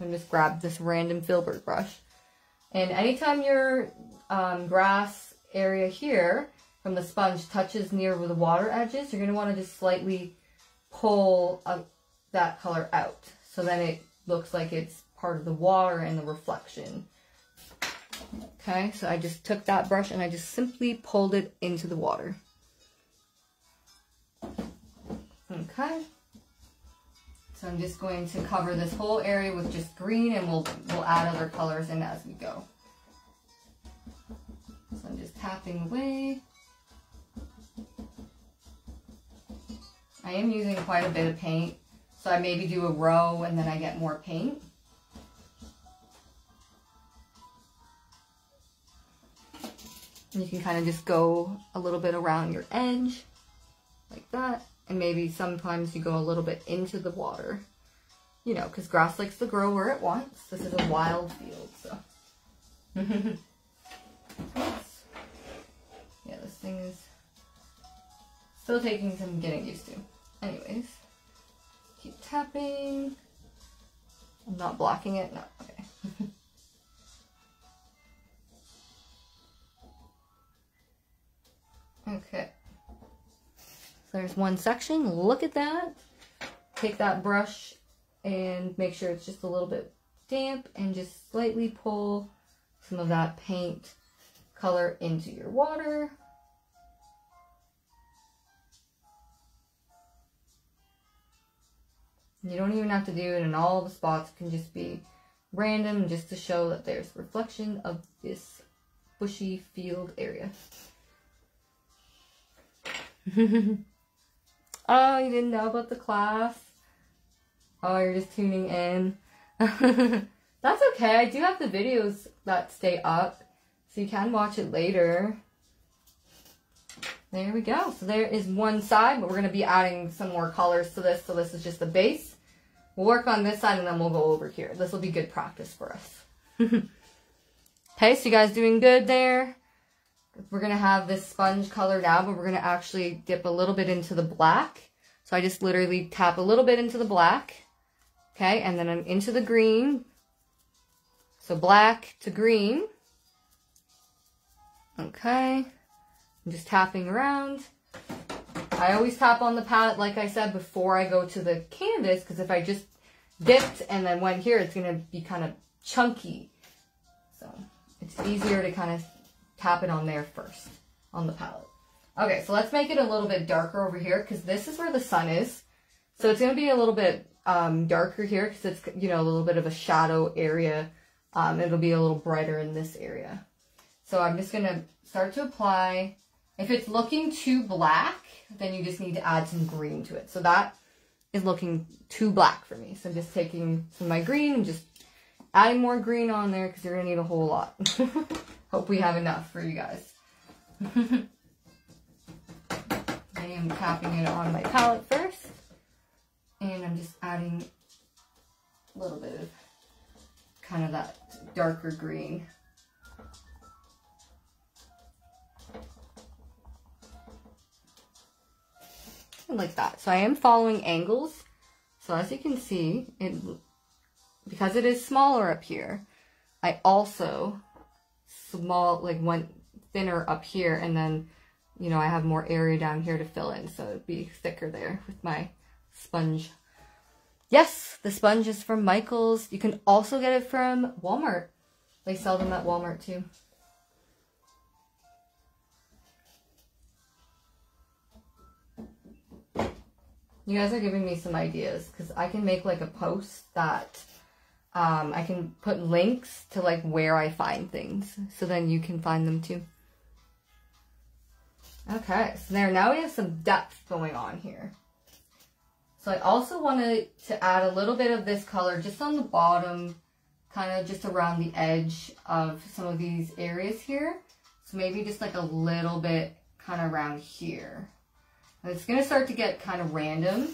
And just grab this random filbert brush. And anytime your um, grass area here from the sponge touches near where the water edges, you're going to want to just slightly pull that color out. So then it looks like it's part of the water and the reflection. Okay, so I just took that brush and I just simply pulled it into the water. Okay. So I'm just going to cover this whole area with just green and we'll, we'll add other colors in as we go. So I'm just tapping away. I am using quite a bit of paint. So I maybe do a row and then I get more paint. And you can kind of just go a little bit around your edge, like that. And maybe sometimes you go a little bit into the water, you know, because grass likes to grow where it wants. This is a wild field, so. yeah, this thing is still taking some getting used to. Anyways, keep tapping. I'm not blocking it, no, okay. Okay. So there's one section. Look at that. Take that brush and make sure it's just a little bit damp and just slightly pull some of that paint color into your water. You don't even have to do it in all the spots. It can just be random just to show that there's reflection of this bushy field area. oh, you didn't know about the class? Oh, you're just tuning in. That's okay. I do have the videos that stay up, so you can watch it later. There we go. So there is one side, but we're going to be adding some more colors to this. So this is just the base. We'll work on this side and then we'll go over here. This will be good practice for us. okay, so you guys doing good there? we're going to have this sponge color now, but we're going to actually dip a little bit into the black. So I just literally tap a little bit into the black. Okay, and then I'm into the green. So black to green. Okay. I'm just tapping around. I always tap on the palette, like I said, before I go to the canvas, because if I just dipped and then went here, it's going to be kind of chunky. So it's easier to kind of tap it on there first, on the palette. Okay, so let's make it a little bit darker over here because this is where the sun is. So it's going to be a little bit um, darker here because it's, you know, a little bit of a shadow area. Um, it'll be a little brighter in this area. So I'm just going to start to apply. If it's looking too black, then you just need to add some green to it. So that is looking too black for me. So I'm just taking some of my green and just adding more green on there because you're going to need a whole lot. Hope we have enough for you guys. I am tapping it on my palette first. And I'm just adding a little bit of kind of that darker green. Like that. So I am following angles. So as you can see, it because it is smaller up here, I also small, like one thinner up here and then, you know, I have more area down here to fill in. So it'd be thicker there with my sponge. Yes, the sponge is from Michaels. You can also get it from Walmart. They sell them at Walmart too. You guys are giving me some ideas because I can make like a post that um, I can put links to like where I find things so then you can find them too. Okay, so there, now we have some depth going on here. So I also wanted to add a little bit of this color just on the bottom, kind of just around the edge of some of these areas here. So maybe just like a little bit kind of around here. It's going to start to get kind of random.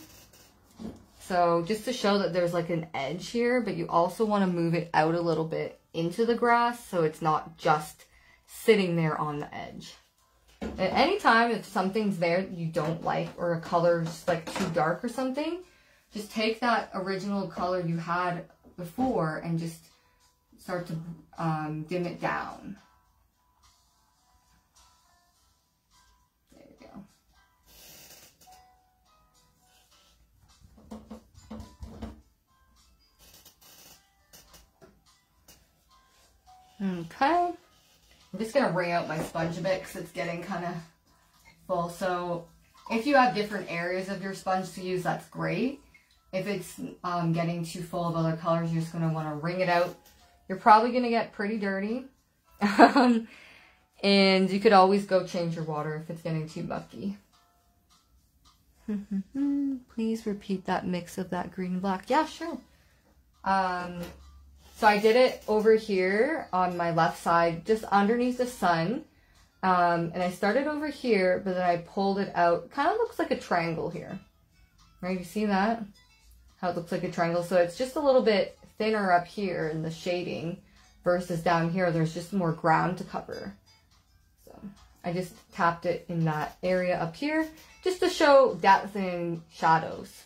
So just to show that there's like an edge here, but you also want to move it out a little bit into the grass so it's not just sitting there on the edge. At any time, if something's there you don't like or a color's like too dark or something, just take that original color you had before and just start to um, dim it down. Okay. I'm just going to wring out my sponge a bit because it's getting kind of full. So if you have different areas of your sponge to use, that's great. If it's um, getting too full of other colors, you're just going to want to wring it out. You're probably going to get pretty dirty. Um, and you could always go change your water if it's getting too mucky. Please repeat that mix of that green and black. Yeah, sure. Um, so I did it over here on my left side, just underneath the sun. Um, and I started over here, but then I pulled it out. Kind of looks like a triangle here. Right, you see that? How it looks like a triangle. So it's just a little bit thinner up here in the shading versus down here, there's just more ground to cover. So I just tapped it in that area up here just to show depth and shadows.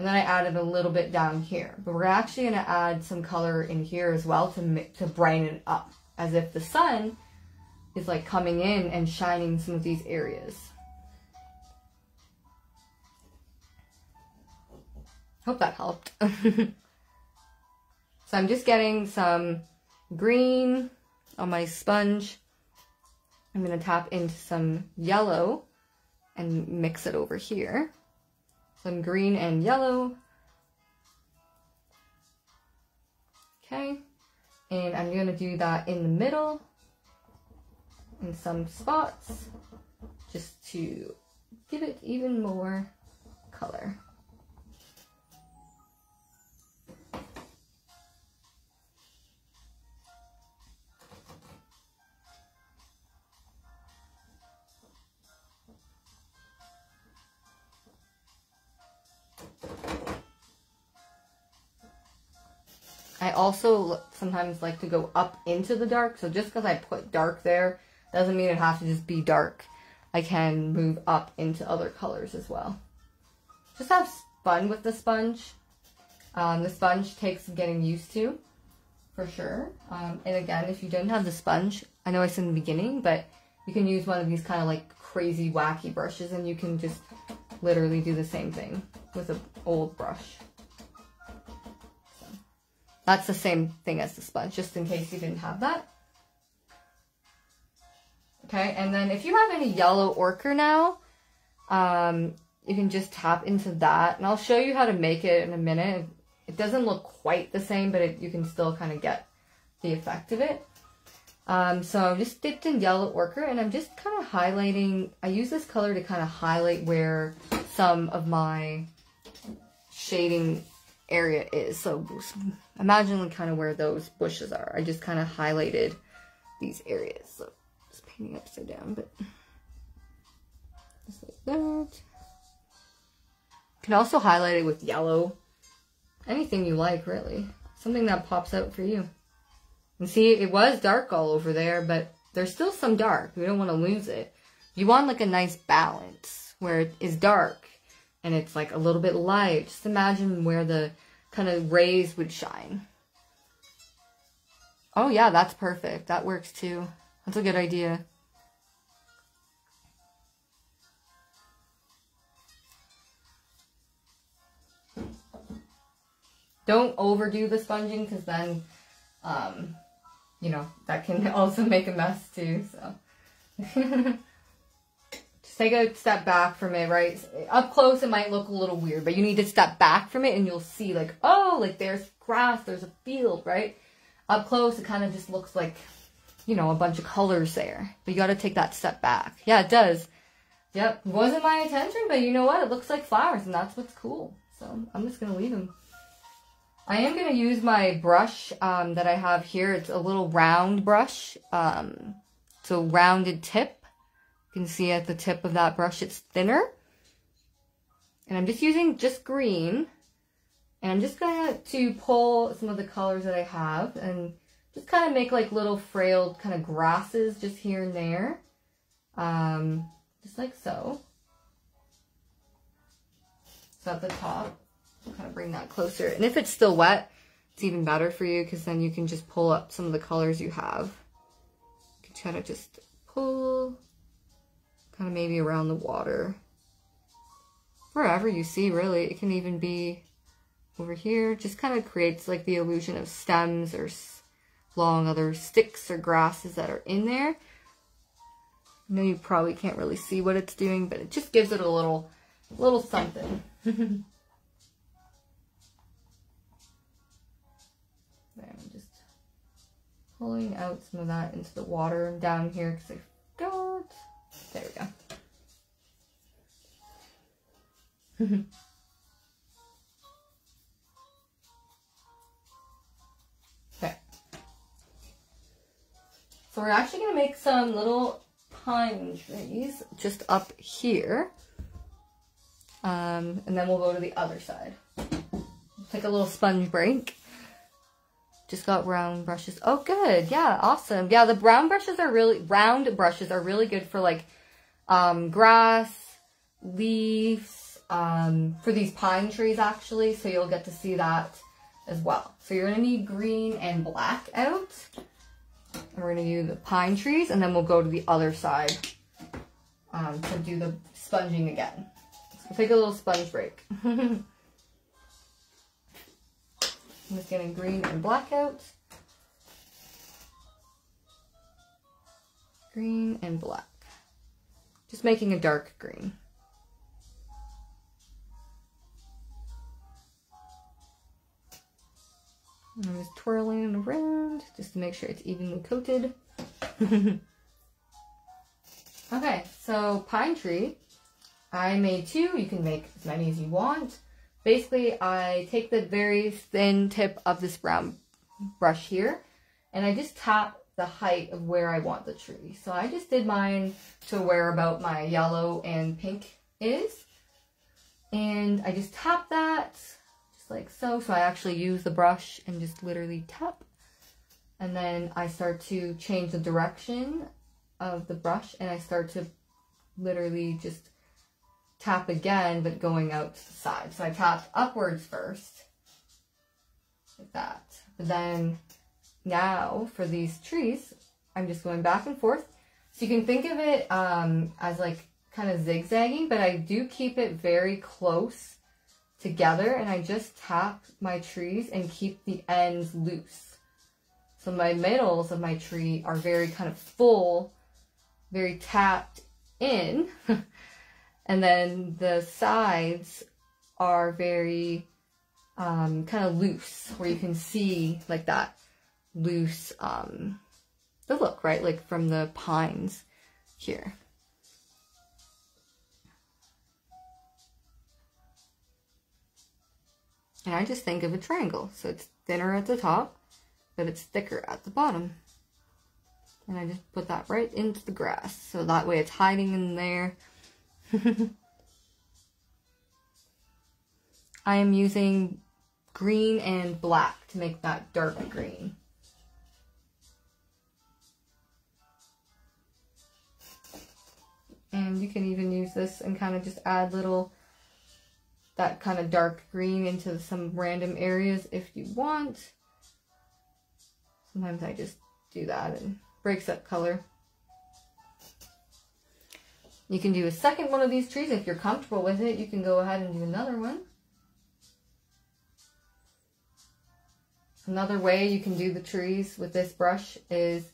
And then I added a little bit down here. But we're actually going to add some color in here as well to, to brighten it up. As if the sun is like coming in and shining some of these areas. Hope that helped. so I'm just getting some green on my sponge. I'm going to tap into some yellow and mix it over here some green and yellow. Okay, and I'm to do that in the middle in some spots just to give it even more color. I also sometimes like to go up into the dark. So just because I put dark there doesn't mean it has to just be dark. I can move up into other colors as well. Just have fun with the sponge. Um, the sponge takes getting used to, for sure. Um, and again, if you don't have the sponge, I know I said in the beginning, but you can use one of these kind of like crazy wacky brushes and you can just literally do the same thing with an old brush. That's the same thing as the sponge, just in case you didn't have that. Okay, and then if you have any yellow ochre now, um, you can just tap into that. And I'll show you how to make it in a minute. It doesn't look quite the same, but it, you can still kind of get the effect of it. Um, so I'm just dipped in yellow ochre and I'm just kind of highlighting. I use this color to kind of highlight where some of my shading area is. So imagine kind of where those bushes are. I just kind of highlighted these areas. So just painting upside down, but just like that. You can also highlight it with yellow. Anything you like, really. Something that pops out for you. And see, it was dark all over there, but there's still some dark. We don't want to lose it. You want like a nice balance where it is dark and it's like a little bit light. Just imagine where the kind of rays would shine. Oh yeah, that's perfect. That works too. That's a good idea. Don't overdo the sponging because then, um, you know, that can also make a mess too, so. Take a step back from it, right? Up close, it might look a little weird, but you need to step back from it and you'll see like, oh, like there's grass, there's a field, right? Up close, it kind of just looks like, you know, a bunch of colors there. But you got to take that step back. Yeah, it does. Yep, wasn't my intention, but you know what? It looks like flowers, and that's what's cool. So I'm just going to leave them. I am going to use my brush um, that I have here. It's a little round brush. Um, a rounded tip. You can see at the tip of that brush it's thinner. And I'm just using just green. And I'm just going to pull some of the colors that I have and just kind of make like little frailed kind of grasses just here and there. Um, just like so. So at the top, kind of bring that closer. And if it's still wet, it's even better for you because then you can just pull up some of the colors you have. You can try to just pull kind of maybe around the water. Wherever you see, really. It can even be over here. Just kind of creates like the illusion of stems or long other sticks or grasses that are in there. I know you probably can't really see what it's doing, but it just gives it a little, little something. I'm just pulling out some of that into the water down here because I forgot. There we go. okay. So we're actually going to make some little pine trees just up here. Um, and then we'll go to the other side. Take a little sponge break. Just got round brushes. Oh, good. Yeah, awesome. Yeah, the brown brushes are really, round brushes are really good for like um, grass, leaves, um, for these pine trees actually. So you'll get to see that as well. So you're going to need green and black out. And we're going to do the pine trees and then we'll go to the other side um, to do the sponging again. So take a little sponge break. I'm just getting green and black out. Green and black. Just making a dark green. I'm just twirling around just to make sure it's evenly coated. okay, so pine tree. I made two. You can make as many as you want. Basically, I take the very thin tip of this brown brush here and I just tap the height of where I want the tree. So I just did mine to where about my yellow and pink is. And I just tap that just like so. So I actually use the brush and just literally tap. And then I start to change the direction of the brush and I start to literally just tap again, but going out to the side. So I tap upwards first, like that. But then now for these trees, I'm just going back and forth. So you can think of it um, as like kind of zigzagging, but I do keep it very close together and I just tap my trees and keep the ends loose. So my middles of my tree are very kind of full, very tapped in. and then the sides are very um, kind of loose where you can see like that loose, um, the look, right? Like from the pines here. And I just think of a triangle. So it's thinner at the top, but it's thicker at the bottom. And I just put that right into the grass. So that way it's hiding in there. I am using green and black to make that dark green. And you can even use this and kind of just add little that kind of dark green into some random areas if you want. Sometimes I just do that and breaks up color. You can do a second one of these trees. If you're comfortable with it, you can go ahead and do another one. another way you can do the trees with this brush is,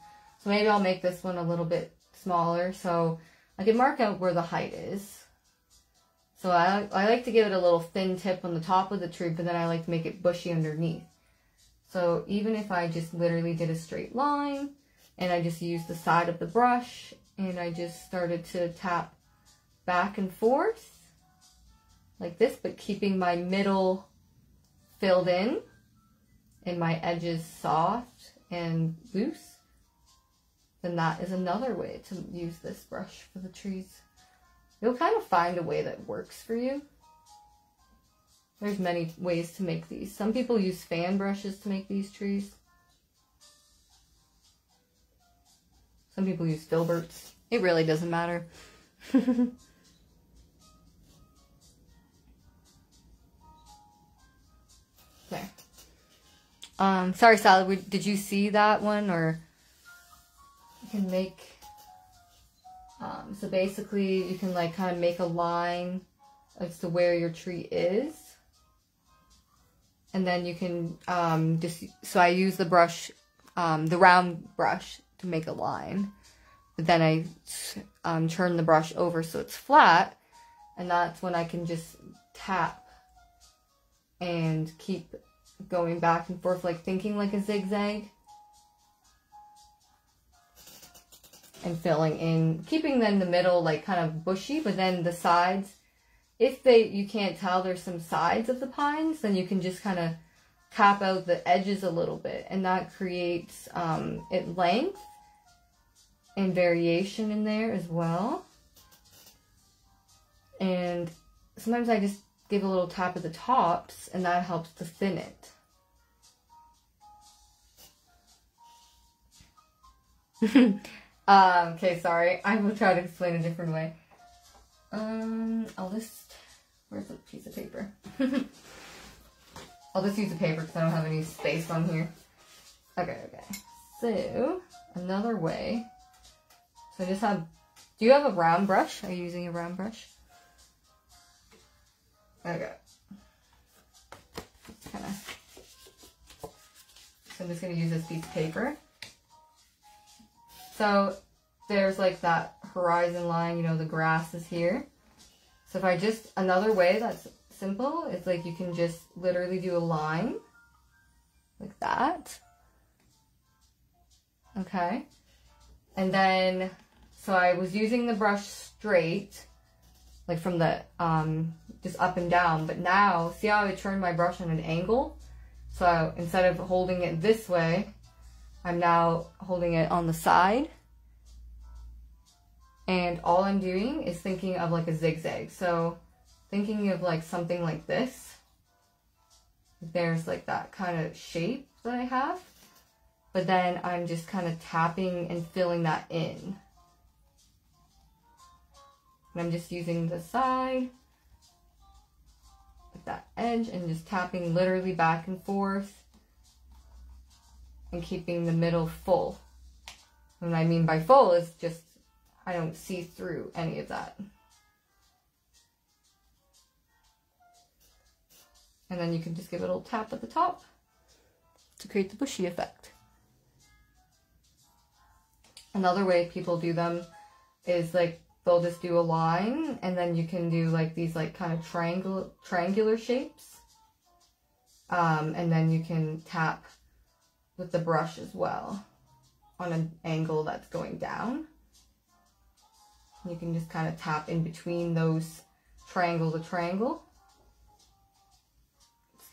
so maybe I'll make this one a little bit smaller so I can mark out where the height is. So I, I like to give it a little thin tip on the top of the tree, but then I like to make it bushy underneath. So even if I just literally did a straight line and I just used the side of the brush and I just started to tap back and forth like this, but keeping my middle filled in and my edges soft and loose, then that is another way to use this brush for the trees. You'll kind of find a way that works for you. There's many ways to make these. Some people use fan brushes to make these trees. Some people use filberts. It really doesn't matter. there. Um, sorry, Sally, did you see that one or you can make, um, so basically you can like kind of make a line as to where your tree is. And then you can um, just, so I use the brush, um, the round brush to make a line. But then I um, turn the brush over so it's flat. And that's when I can just tap and keep going back and forth, like thinking like a zigzag. And filling in, keeping then the middle like kind of bushy, but then the sides, if they you can't tell there's some sides of the pines, then you can just kind of tap out the edges a little bit. And that creates um, it length and variation in there as well. And sometimes I just give a little tap at the tops and that helps to thin it. um, okay, sorry. I will try to explain a different way. Um, I'll just... Where's the piece of paper? I'll just use the paper because I don't have any space on here. Okay, okay. So, another way. So I just have... Do you have a round brush? Are you using a round brush? Okay. Kind of. So I'm just going to use this piece of paper. So there's like that horizon line, you know, the grass is here. So if I just, another way that's simple It's like you can just literally do a line like that. Okay. And then, so I was using the brush straight, like from the, um, just up and down. But now, see how I turned my brush on an angle? So instead of holding it this way, I'm now holding it on the side. And all I'm doing is thinking of like a zigzag. So thinking of like something like this. There's like that kind of shape that I have. But then I'm just kind of tapping and filling that in. And I'm just using the side that edge and just tapping literally back and forth and keeping the middle full. And what I mean by full is just I don't see through any of that. And then you can just give it a little tap at the top to create the bushy effect. Another way people do them is like they'll just do a line and then you can do like these like kind of triangle triangular shapes. Um, and then you can tap with the brush as well on an angle that's going down. You can just kind of tap in between those triangle to triangle.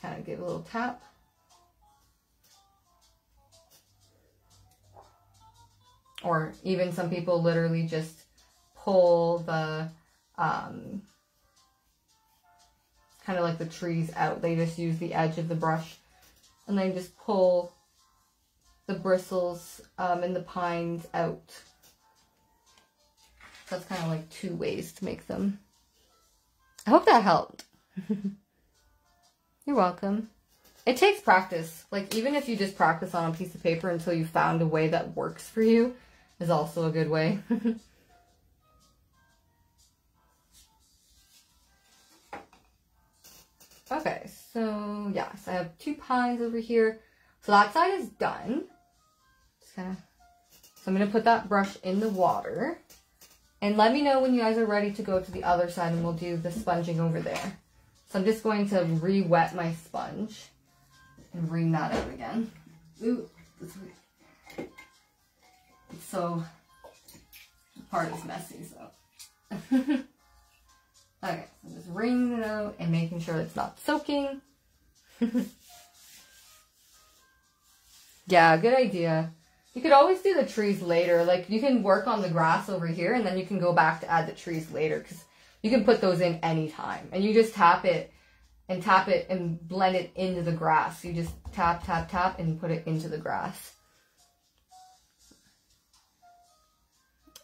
Kind of give a little tap. Or even some people literally just pull the um, kind of like the trees out. They just use the edge of the brush and they just pull the bristles um, and the pines out. So that's kind of like two ways to make them. I hope that helped. You're welcome. It takes practice. Like, even if you just practice on a piece of paper until you found a way that works for you is also a good way. Okay, so yes, I have two pines over here. So that side is done. So I'm going to put that brush in the water. And let me know when you guys are ready to go to the other side and we'll do the sponging over there. So I'm just going to re-wet my sponge and wring that out again. Ooh, it's so, the part is messy, so. okay, so just wringing it out and making sure it's not soaking. yeah, good idea. You could always do the trees later. Like, you can work on the grass over here, and then you can go back to add the trees later, because you can put those in anytime. And you just tap it, and tap it, and blend it into the grass. You just tap, tap, tap, and put it into the grass.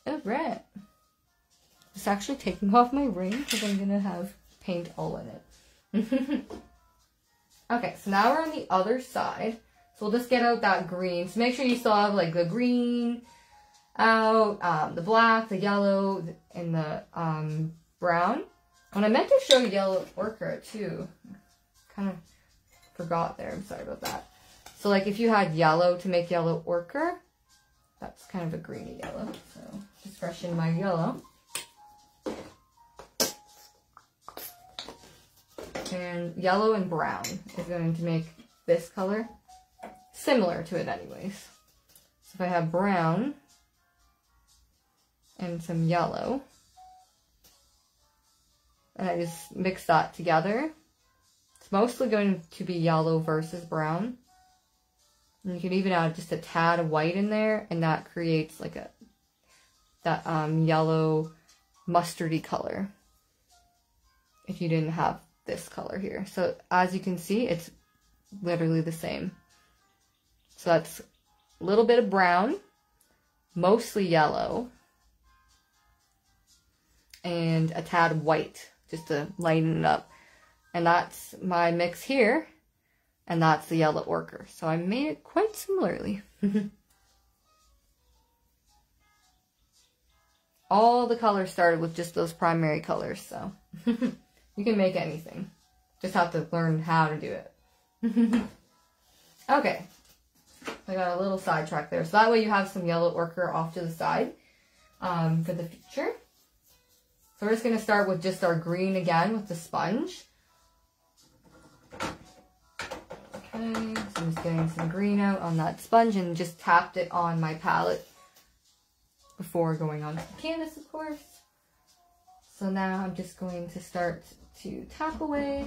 Alright. It's actually taking off my ring, because I'm going to have paint all in it. okay, so now we're on the other side. So we'll just get out that green. So make sure you still have like the green out, um, the black, the yellow, and the um, brown. And I meant to show yellow ochre too. Kind of forgot there. I'm sorry about that. So like if you had yellow to make yellow ochre, that's kind of a greeny yellow. So just freshen my yellow. And yellow and brown is going to make this color similar to it anyways. So if I have brown and some yellow, and I just mix that together, it's mostly going to be yellow versus brown. And you can even add just a tad of white in there, and that creates like a that um, yellow mustardy color if you didn't have this color here. So as you can see, it's literally the same. So that's a little bit of brown, mostly yellow, and a tad white just to lighten it up. And that's my mix here, and that's the yellow ochre. So I made it quite similarly. All the colors started with just those primary colors, so you can make anything. Just have to learn how to do it. okay, I got a little sidetrack there. So that way you have some yellow ochre off to the side um, for the future. So we're just going to start with just our green again with the sponge. Okay, so I'm just getting some green out on that sponge and just tapped it on my palette before going on to the canvas, of course. So now I'm just going to start to tap away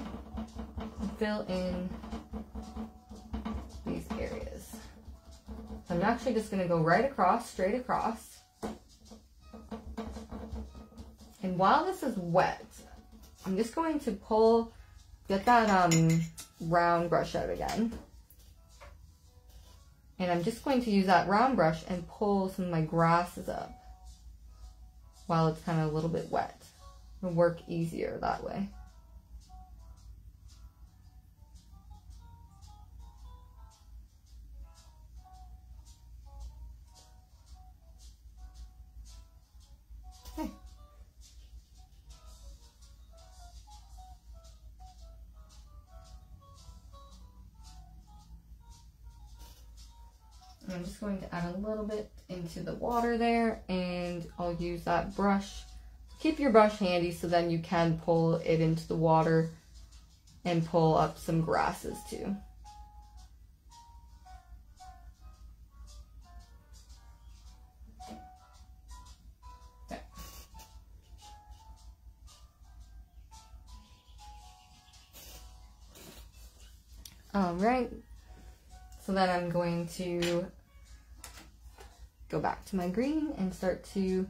fill in these areas. So I'm actually just going to go right across, straight across. And while this is wet, I'm just going to pull, get that um, round brush out again. And I'm just going to use that round brush and pull some of my grasses up while it's kind of a little bit wet. It'll work easier that way. I'm just going to add a little bit into the water there and I'll use that brush. Keep your brush handy so then you can pull it into the water and pull up some grasses too. All right, so then I'm going to go back to my green and start to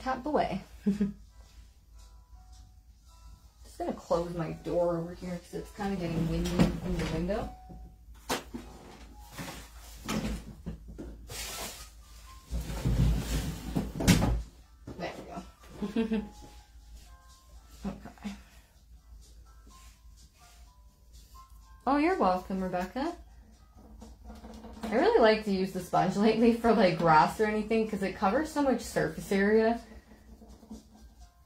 tap away. Just gonna close my door over here because it's kind of getting windy in the window. There we go. okay. Oh, you're welcome, Rebecca. I really like to use the sponge lately for like grass or anything because it covers so much surface area.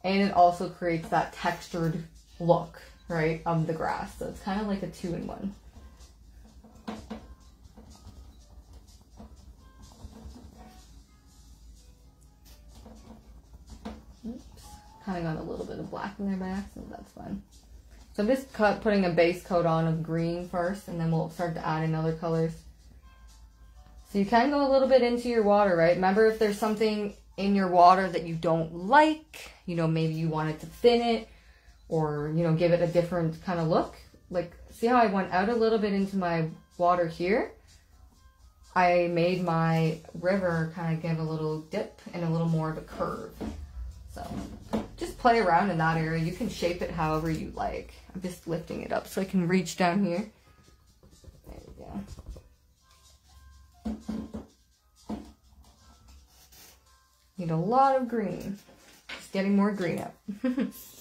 And it also creates that textured look, right, of the grass. So it's kind of like a two in one. Oops, kind of got a little bit of black in there by accident, that's fine. So I'm just cut, putting a base coat on of green first, and then we'll start to add in other colors. So you can go a little bit into your water, right? Remember if there's something in your water that you don't like, you know, maybe you wanted to thin it or, you know, give it a different kind of look. Like, see how I went out a little bit into my water here? I made my river kind of give a little dip and a little more of a curve. So just play around in that area. You can shape it however you like. I'm just lifting it up so I can reach down here. There we go. Need a lot of green. Just getting more green up.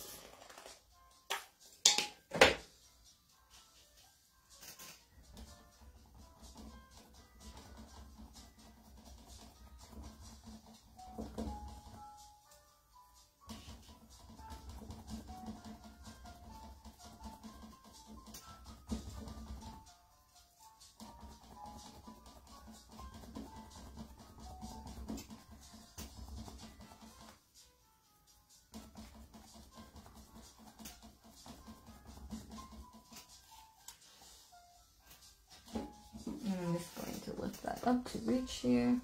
up to reach here.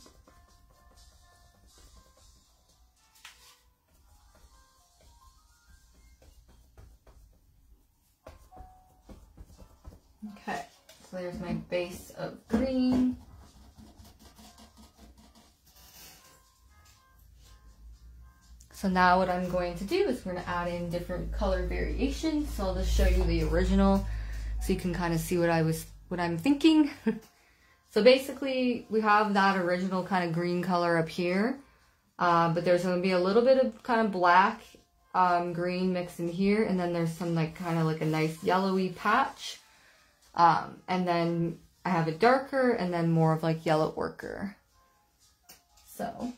Okay, so there's my base of green. So now what I'm going to do is we're going to add in different color variations. So I'll just show you the original so you can kind of see what I was, what I'm thinking. So basically, we have that original kind of green color up here, uh, but there's going to be a little bit of kind of black um, green mixed in here, and then there's some like kind of like a nice yellowy patch. Um, and then I have a darker and then more of like yellow ochre. So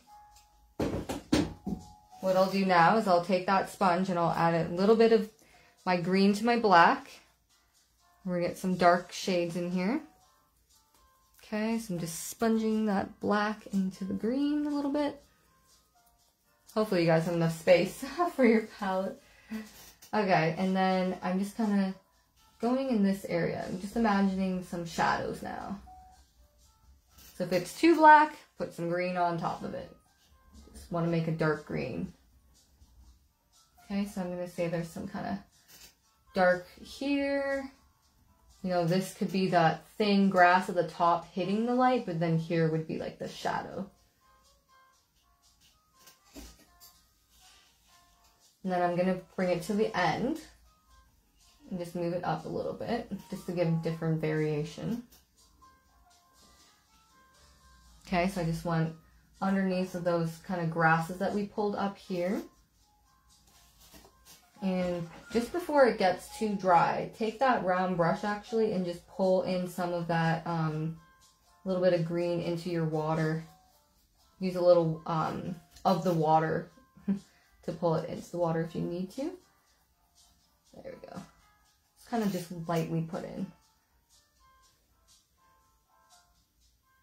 what I'll do now is I'll take that sponge and I'll add a little bit of my green to my black. We're going to get some dark shades in here. Okay, so I'm just sponging that black into the green a little bit. Hopefully you guys have enough space for your palette. Okay, and then I'm just kind of going in this area. I'm just imagining some shadows now. So if it's too black, put some green on top of it. Just want to make a dark green. Okay, so I'm going to say there's some kind of dark here. You know, this could be that thin grass at the top hitting the light, but then here would be like the shadow. And then I'm going to bring it to the end and just move it up a little bit just to give different variation. Okay, so I just went underneath of those kind of grasses that we pulled up here. And just before it gets too dry, take that round brush actually and just pull in some of that um, little bit of green into your water. Use a little um, of the water to pull it into the water if you need to. There we go. It's kind of just lightly put in.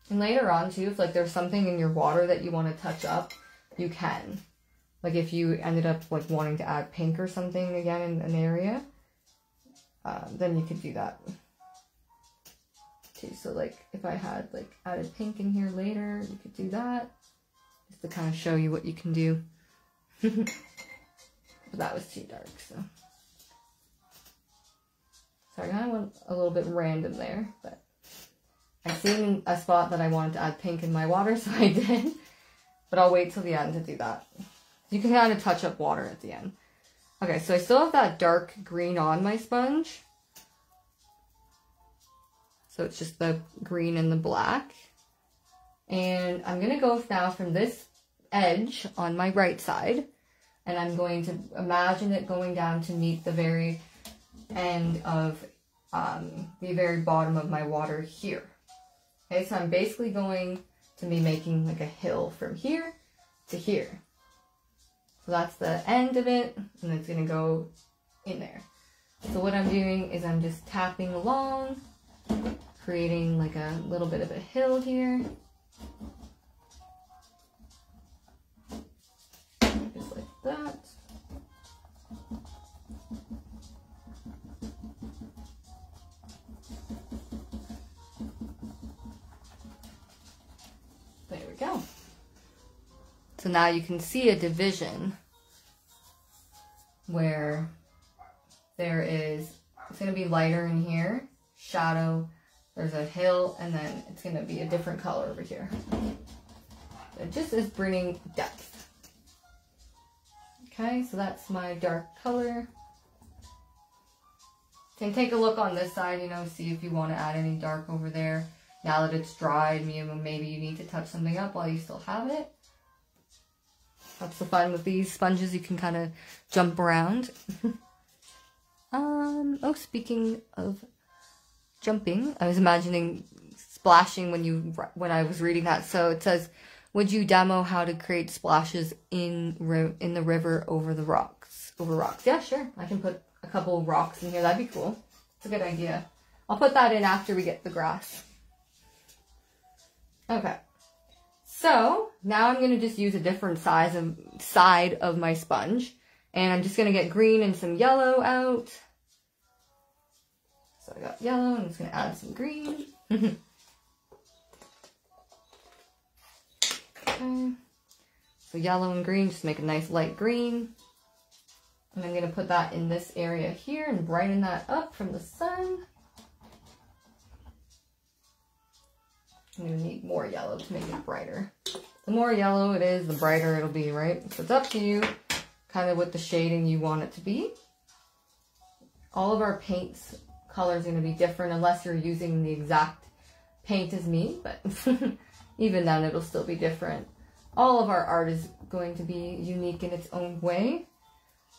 And later on too, if like there's something in your water that you want to touch up, you can. Like if you ended up like wanting to add pink or something again in an area, uh, then you could do that. Okay, so like if I had like added pink in here later, you could do that. Just to kind of show you what you can do. but that was too dark, so. So I kind of went a little bit random there, but I seen a spot that I wanted to add pink in my water, so I did. But I'll wait till the end to do that. You can kind of touch up water at the end. Okay, so I still have that dark green on my sponge. So it's just the green and the black. And I'm going to go now from this edge on my right side. And I'm going to imagine it going down to meet the very end of um, the very bottom of my water here. Okay, so I'm basically going to be making like a hill from here to here. So that's the end of it, and it's gonna go in there. So what I'm doing is I'm just tapping along, creating like a little bit of a hill here. So now you can see a division where there is, it's going to be lighter in here, shadow, there's a hill, and then it's going to be a different color over here. It just is bringing depth. Okay, so that's my dark color. Can take a look on this side, you know, see if you want to add any dark over there. Now that it's dried, maybe you need to touch something up while you still have it. That's the fun with these sponges, you can kind of jump around. um, oh, speaking of jumping, I was imagining splashing when you when I was reading that. So it says, would you demo how to create splashes in in the river over the rocks? Over rocks. Yeah, sure. I can put a couple rocks in here. That'd be cool. It's a good idea. I'll put that in after we get the grass. Okay. So now I'm going to just use a different size of side of my sponge. And I'm just going to get green and some yellow out. So I got yellow, I'm just going to add some green. okay. So yellow and green, just make a nice light green. And I'm going to put that in this area here and brighten that up from the sun. I'm going to need more yellow to make it brighter. The more yellow it is, the brighter it'll be, right? So it's up to you, kind of what the shading you want it to be. All of our paints colors are going to be different unless you're using the exact paint as me, but even then it'll still be different. All of our art is going to be unique in its own way.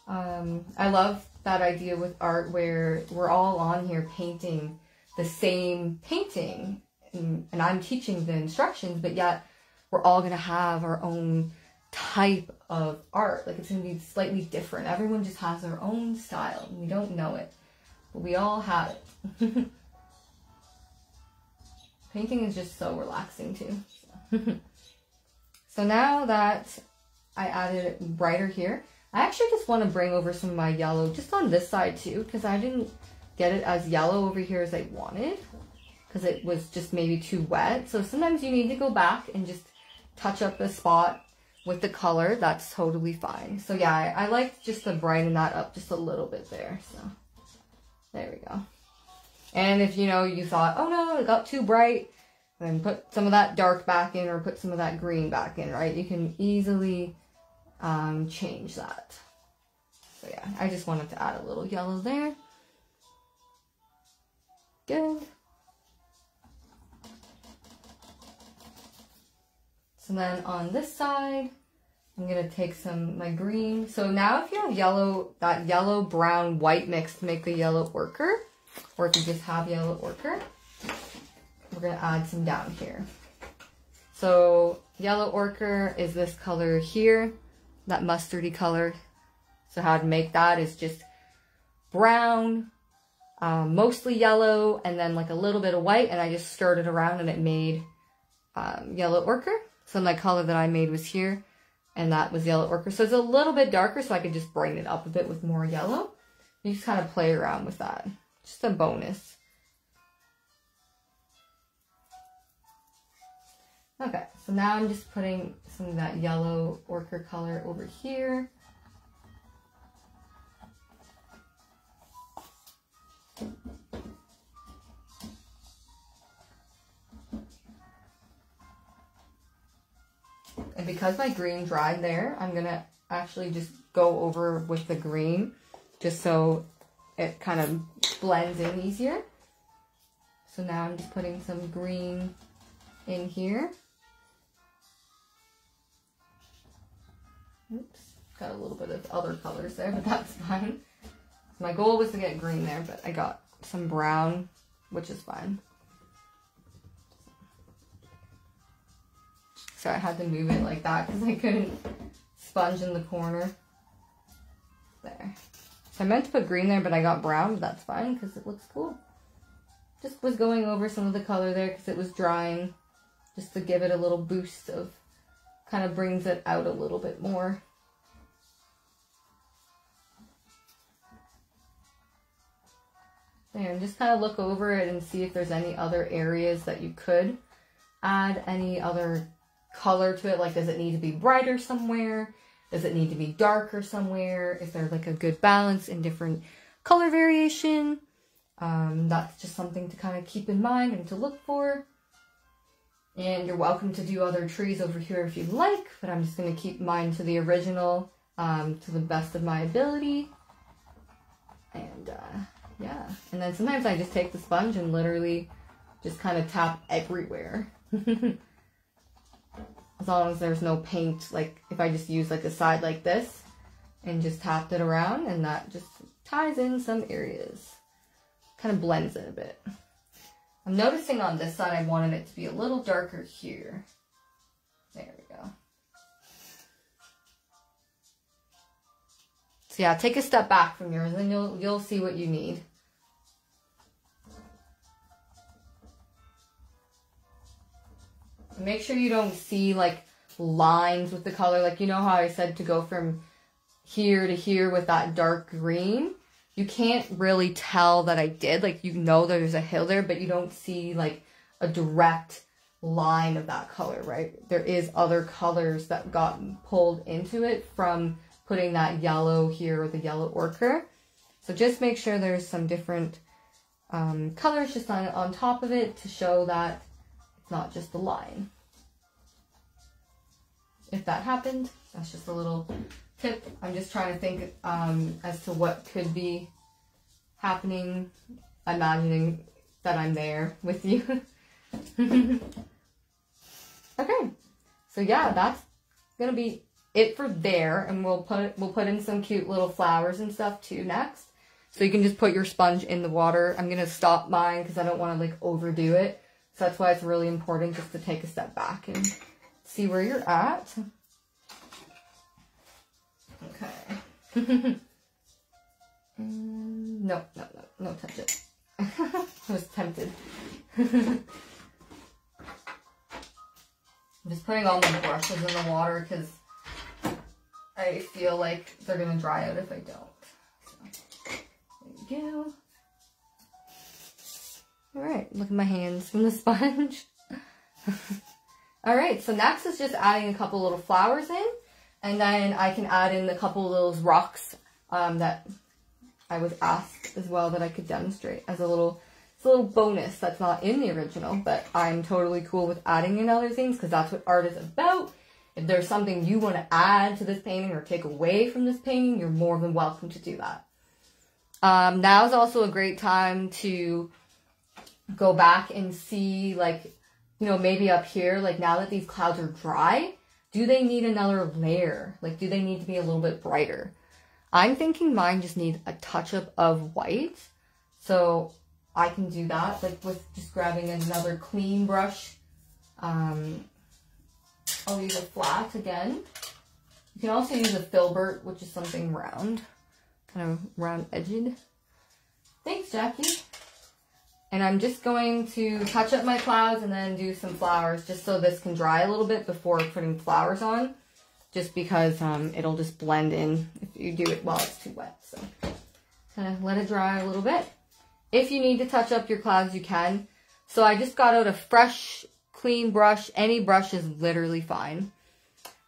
Um, I love that idea with art where we're all on here painting the same painting and, and I'm teaching the instructions, but yet we're all going to have our own type of art. Like it's going to be slightly different. Everyone just has their own style. And we don't know it, but we all have it. Painting is just so relaxing too. so now that I added it brighter here, I actually just want to bring over some of my yellow just on this side too, because I didn't get it as yellow over here as I wanted because it was just maybe too wet. So sometimes you need to go back and just touch up the spot with the color. That's totally fine. So yeah, I, I like just to brighten that up just a little bit there. So there we go. And if you know, you thought, oh no, it got too bright, then put some of that dark back in or put some of that green back in, right? You can easily um, change that. So yeah, I just wanted to add a little yellow there. Good. So then on this side, I'm to take some, my green. So now if you have yellow, that yellow, brown, white mix to make the yellow ochre, or if you just have yellow ochre, we're to add some down here. So yellow ochre is this color here, that mustardy color. So how to make that is just brown, um, mostly yellow, and then like a little bit of white, and I just stirred it around and it made um, yellow ochre. So my color that I made was here, and that was yellow ochre. So it's a little bit darker, so I could just brighten it up a bit with more yellow. You just kind of play around with that. Just a bonus. Okay, so now I'm just putting some of that yellow ochre color over here. And because my green dried there, I'm going to actually just go over with the green just so it kind of blends in easier. So now I'm just putting some green in here. Oops, got a little bit of other colors there, but that's fine. My goal was to get green there, but I got some brown, which is fine. So I had to move it like that because I couldn't sponge in the corner. There. So I meant to put green there, but I got brown, but that's fine because it looks cool. Just was going over some of the color there because it was drying just to give it a little boost of, kind of brings it out a little bit more. There, and just kind of look over it and see if there's any other areas that you could add any other color to it. Like, does it need to be brighter somewhere? Does it need to be darker somewhere? Is there like a good balance in different color variation? Um, that's just something to kind of keep in mind and to look for. And you're welcome to do other trees over here if you'd like, but I'm just going to keep mine to the original um, to the best of my ability. And uh, yeah, and then sometimes I just take the sponge and literally just kind of tap everywhere. as long as there's no paint, like if I just use like a side like this and just tapped it around and that just ties in some areas. Kind of blends it a bit. I'm noticing on this side I wanted it to be a little darker here. There we go. So yeah, take a step back from yours and you'll you'll see what you need. Make sure you don't see like lines with the color. Like, you know how I said to go from here to here with that dark green? You can't really tell that I did. Like, you know there's a hill there, but you don't see like a direct line of that color, right? There is other colors that got pulled into it from putting that yellow here with the yellow ochre. So just make sure there's some different um, colors just on, on top of it to show that not just the line. If that happened, that's just a little tip. I'm just trying to think um, as to what could be happening, imagining that I'm there with you. okay, so yeah, that's gonna be it for there, and we'll put we'll put in some cute little flowers and stuff too next. So you can just put your sponge in the water. I'm gonna stop mine because I don't want to like overdo it. So that's why it's really important just to take a step back and see where you're at. Okay. Mm, no, no, no, no, touch it. I was tempted. I'm just putting all my brushes in the water because I feel like they're going to dry out if I don't. So, there you go. All right, look at my hands from the sponge. All right, so next is just adding a couple little flowers in. And then I can add in a couple of those rocks um, that I was asked as well that I could demonstrate as a little, it's a little bonus that's not in the original, but I'm totally cool with adding in other things because that's what art is about. If there's something you want to add to this painting or take away from this painting, you're more than welcome to do that. Um, now is also a great time to go back and see like, you know, maybe up here, like now that these clouds are dry, do they need another layer? Like, do they need to be a little bit brighter? I'm thinking mine just needs a touch up of white. So I can do that, like with just grabbing another clean brush. Um, I'll use a flat again. You can also use a filbert, which is something round, kind of round edged. Thanks, Jackie. And I'm just going to touch up my clouds and then do some flowers just so this can dry a little bit before putting flowers on. Just because um, it'll just blend in if you do it while it's too wet. So kind of let it dry a little bit. If you need to touch up your clouds, you can. So I just got out a fresh, clean brush. Any brush is literally fine.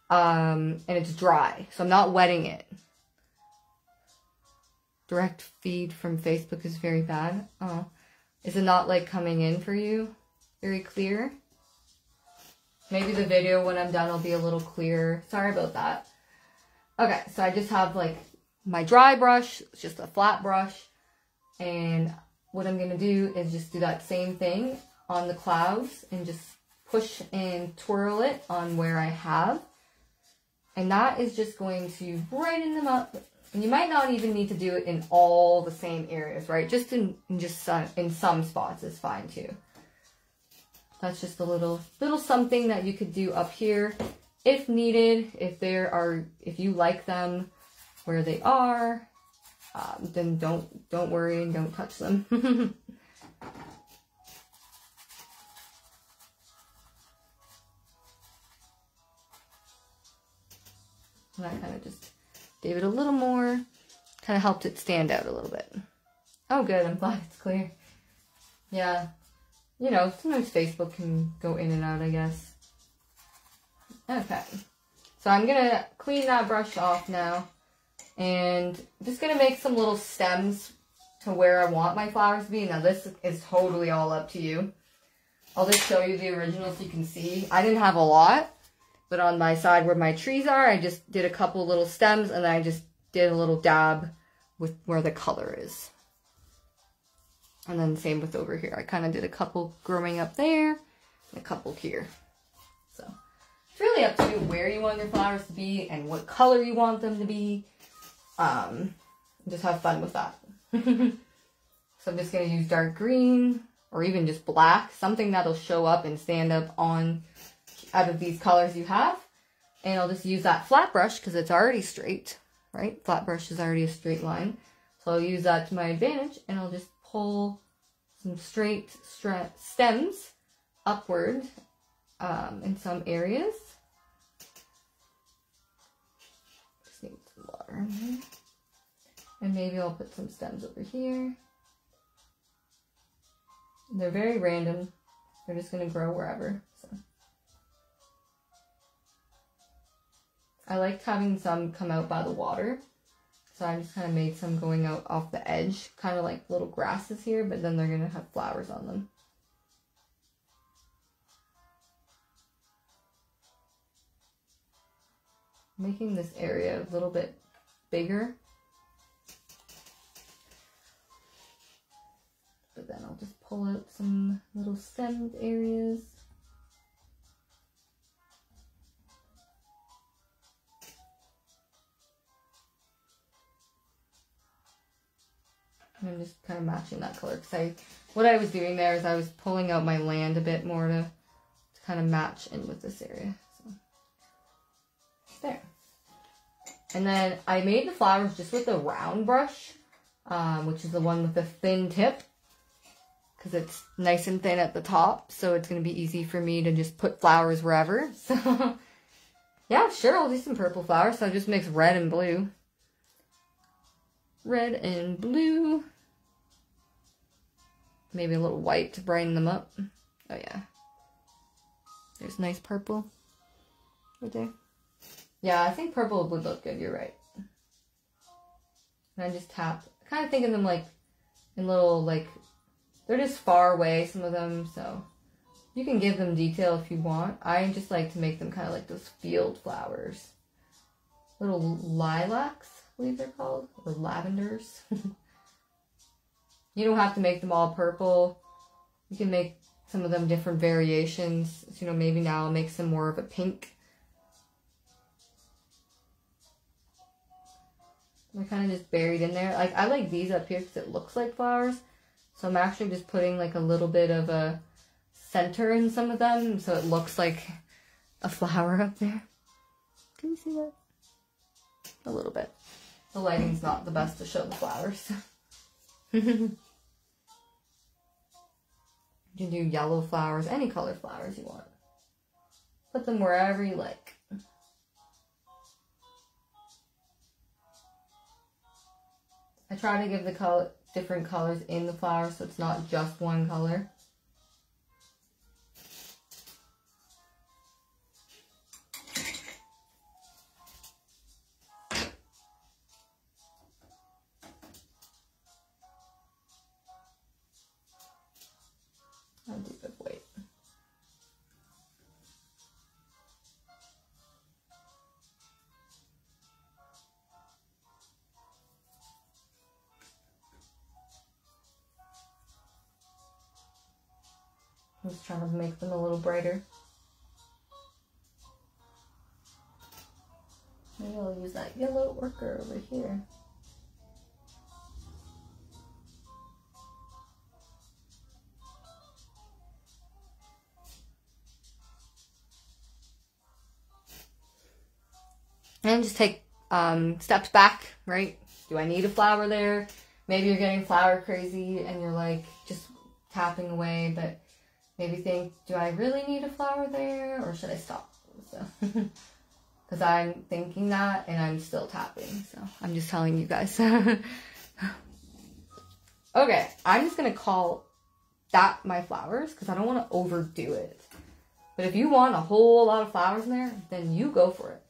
Um, and it's dry, so I'm not wetting it. Direct feed from Facebook is very bad. Oh. Is it not like coming in for you very clear? Maybe the video when I'm done will be a little clearer. Sorry about that. Okay, so I just have like my dry brush, just a flat brush. And what I'm to do is just do that same thing on the clouds and just push and twirl it on where I have. And that is just going to brighten them up and you might not even need to do it in all the same areas, right? Just in, in just some, in some spots is fine too. That's just a little little something that you could do up here if needed, if there are if you like them where they are. um, then don't don't worry and don't touch them. I kind of just gave it a little more, kind of helped it stand out a little bit. Oh good, I'm glad it's clear. Yeah, you know, sometimes Facebook can go in and out, I guess. Okay. So I'm going to clean that brush off now. And I'm just going to make some little stems to where I want my flowers to be. Now this is totally all up to you. I'll just show you the original so you can see. I didn't have a lot, but on my side where my trees are, I just did a couple little stems and then I just did a little dab with where the color is. And then same with over here. I kind of did a couple growing up there and a couple here. So it's really up to you where you want your flowers to be and what color you want them to be. Um, just have fun with that. so I'm just going to use dark green or even just black, something that'll show up and stand up on out of these colors you have. And I'll just use that flat brush because it's already straight, right? Flat brush is already a straight line. So I'll use that to my advantage and I'll just pull some straight stems upward um, in some areas. Just need some water And maybe I'll put some stems over here. They're very random. They're just going to grow wherever. I liked having some come out by the water so I just kind of made some going out off the edge, kind of like little grasses here, but then they're going to have flowers on them. Making this area a little bit bigger. But then I'll just pull out some little stemmed areas. I'm just kind of matching that color because I, what I was doing there is I was pulling out my land a bit more to, to kind of match in with this area. So there. And then I made the flowers just with a round brush, um, which is the one with the thin tip because it's nice and thin at the top. So it's going to be easy for me to just put flowers wherever. So yeah, sure, I'll do some purple flowers. So I just mix red and blue. Red and blue. Maybe a little white to brighten them up. Oh yeah. There's nice purple. Right there. Yeah, I think purple would look good, you're right. And I just tap. kind of think of them like in little like they're just far away, some of them, so you can give them detail if you want. I just like to make them kind of like those field flowers. Little lilacs, believe they're called, or lavenders. You don't have to make them all purple. You can make some of them different variations. So, you know, maybe now I'll make some more of a pink. They're kind of just buried in there. Like, I like these up here because it looks like flowers. So I'm actually just putting like a little bit of a center in some of them so it looks like a flower up there. Can you see that? A little bit. The lighting's not the best to show the flowers. you can do yellow flowers, any color flowers you want. Put them wherever you like. I try to give the color different colors in the flowers so it's not just one color. Brighter. Maybe I'll use that yellow ochre over here. And just take um, steps back, right? Do I need a flower there? Maybe you're getting flower crazy and you're like just tapping away, but maybe think, do I really need a flower there or should I stop? So, because I'm thinking that and I'm still tapping. So I'm just telling you guys. okay, I'm just going to call that my flowers because I don't want to overdo it. But if you want a whole lot of flowers in there, then you go for it.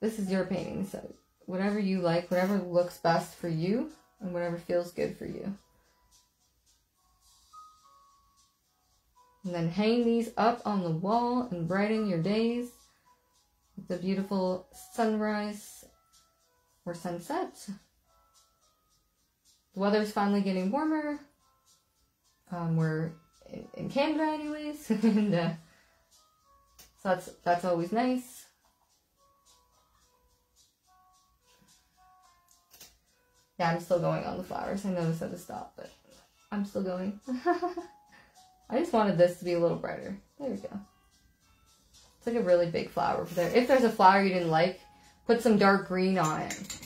This is your painting, so whatever you like, whatever looks best for you, and whatever feels good for you. And then hang these up on the wall and brighten your days with the beautiful sunrise or sunset. The weather's finally getting warmer. Um, we're in, in Canada anyways, and uh, so that's that's always nice. Yeah, I'm still going on the flowers. I know noticed at the stop, but I'm still going. I just wanted this to be a little brighter. There we go. It's like a really big flower over there. If there's a flower you didn't like, put some dark green on it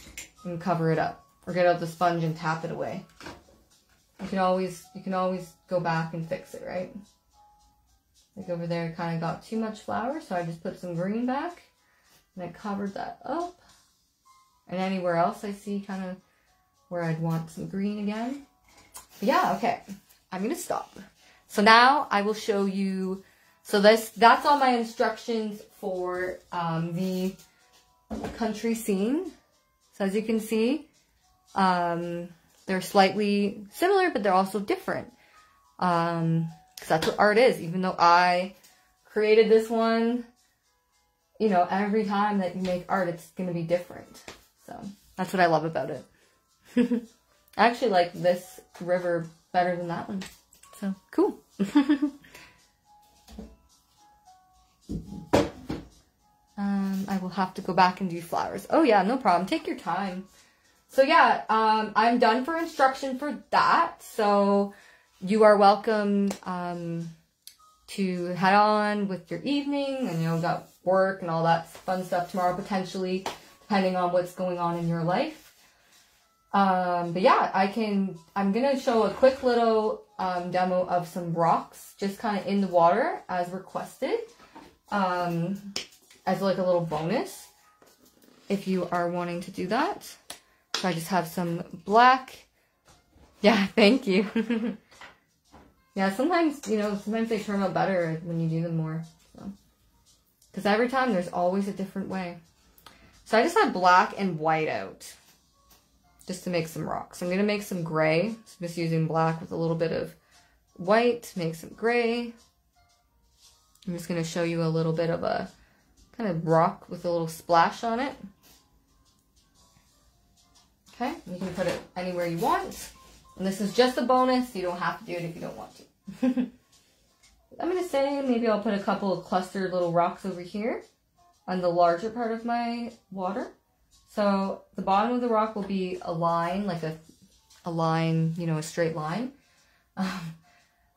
and cover it up. Or get out the sponge and tap it away. You can always you can always go back and fix it, right? Like over there kind of got too much flower, so I just put some green back and I covered that up. And anywhere else I see kind of where I'd want some green again. But yeah, okay. I'm going to stop. So now I will show you, so this that's all my instructions for um, the country scene. So as you can see, um, they're slightly similar, but they're also different. Um, cause that's what art is, even though I created this one, you know, every time that you make art, it's going to be different. So that's what I love about it. I actually like this river better than that one. So, cool. um, I will have to go back and do flowers. Oh yeah, no problem. Take your time. So yeah, um, I'm done for instruction for that. So you are welcome um, to head on with your evening and you know got work and all that fun stuff tomorrow potentially, depending on what's going on in your life. Um, but yeah, I can, I'm gonna show a quick little um, demo of some rocks just kind of in the water as requested um, as like a little bonus if you are wanting to do that. So I just have some black. Yeah, thank you. yeah, sometimes, you know, sometimes they turn out better when you do them more. Because so. every time there's always a different way. So I just have black and white out just to make some rocks. I'm going to make some gray. So I'm just using black with a little bit of white, to make some gray. I'm just going to show you a little bit of a kind of rock with a little splash on it. Okay, you can put it anywhere you want. And this is just a bonus. You don't have to do it if you don't want to. I'm going to say maybe I'll put a couple of clustered little rocks over here on the larger part of my water. So the bottom of the rock will be a line, like a, a line, you know, a straight line. Um,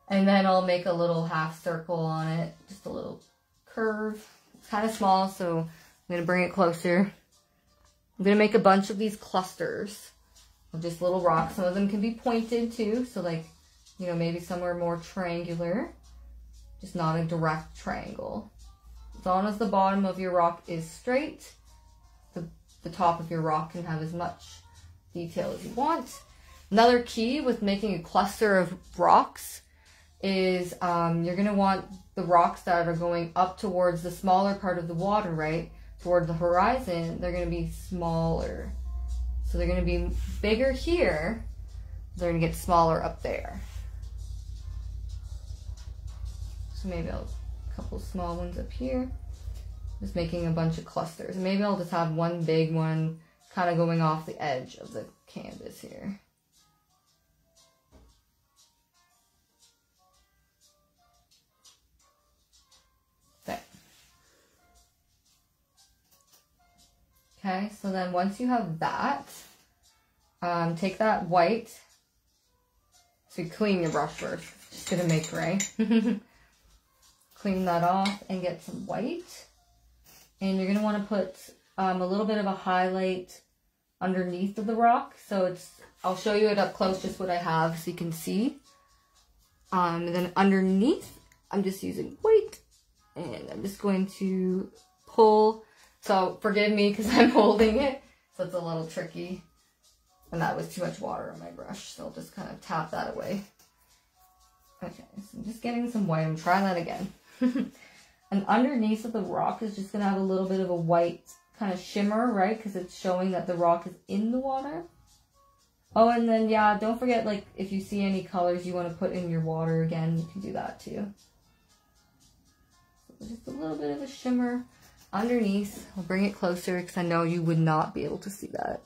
and then I'll make a little half circle on it, just a little curve. It's kind of small, so I'm going to bring it closer. I'm going to make a bunch of these clusters of just little rocks. Some of them can be pointed too, so like, you know, maybe somewhere more triangular, just not a direct triangle. As long as the bottom of your rock is straight, the top of your rock can have as much detail as you want. Another key with making a cluster of rocks is um, you're going to want the rocks that are going up towards the smaller part of the water, right? Toward the horizon, they're going to be smaller. So they're going to be bigger here. They're going to get smaller up there. So maybe a couple small ones up here. Just making a bunch of clusters. Maybe I'll just have one big one kind of going off the edge of the canvas here. Okay. Okay, so then once you have that, um, take that white. So clean your brush first. Just gonna make gray. clean that off and get some white. And you're going to want to put um, a little bit of a highlight underneath of the rock. So it's, I'll show you it up close, just what I have so you can see. Um, and then underneath, I'm just using white and I'm just going to pull. So forgive me because I'm holding it. So it's a little tricky. And that was too much water on my brush. So I'll just kind of tap that away. Okay, so I'm just getting some white. I'm trying that again. and underneath of the rock is just going to have a little bit of a white kind of shimmer, right? Because it's showing that the rock is in the water. Oh, and then, yeah, don't forget, like, if you see any colors you want to put in your water again, you can do that too. Just a little bit of a shimmer underneath. I'll bring it closer because I know you would not be able to see that.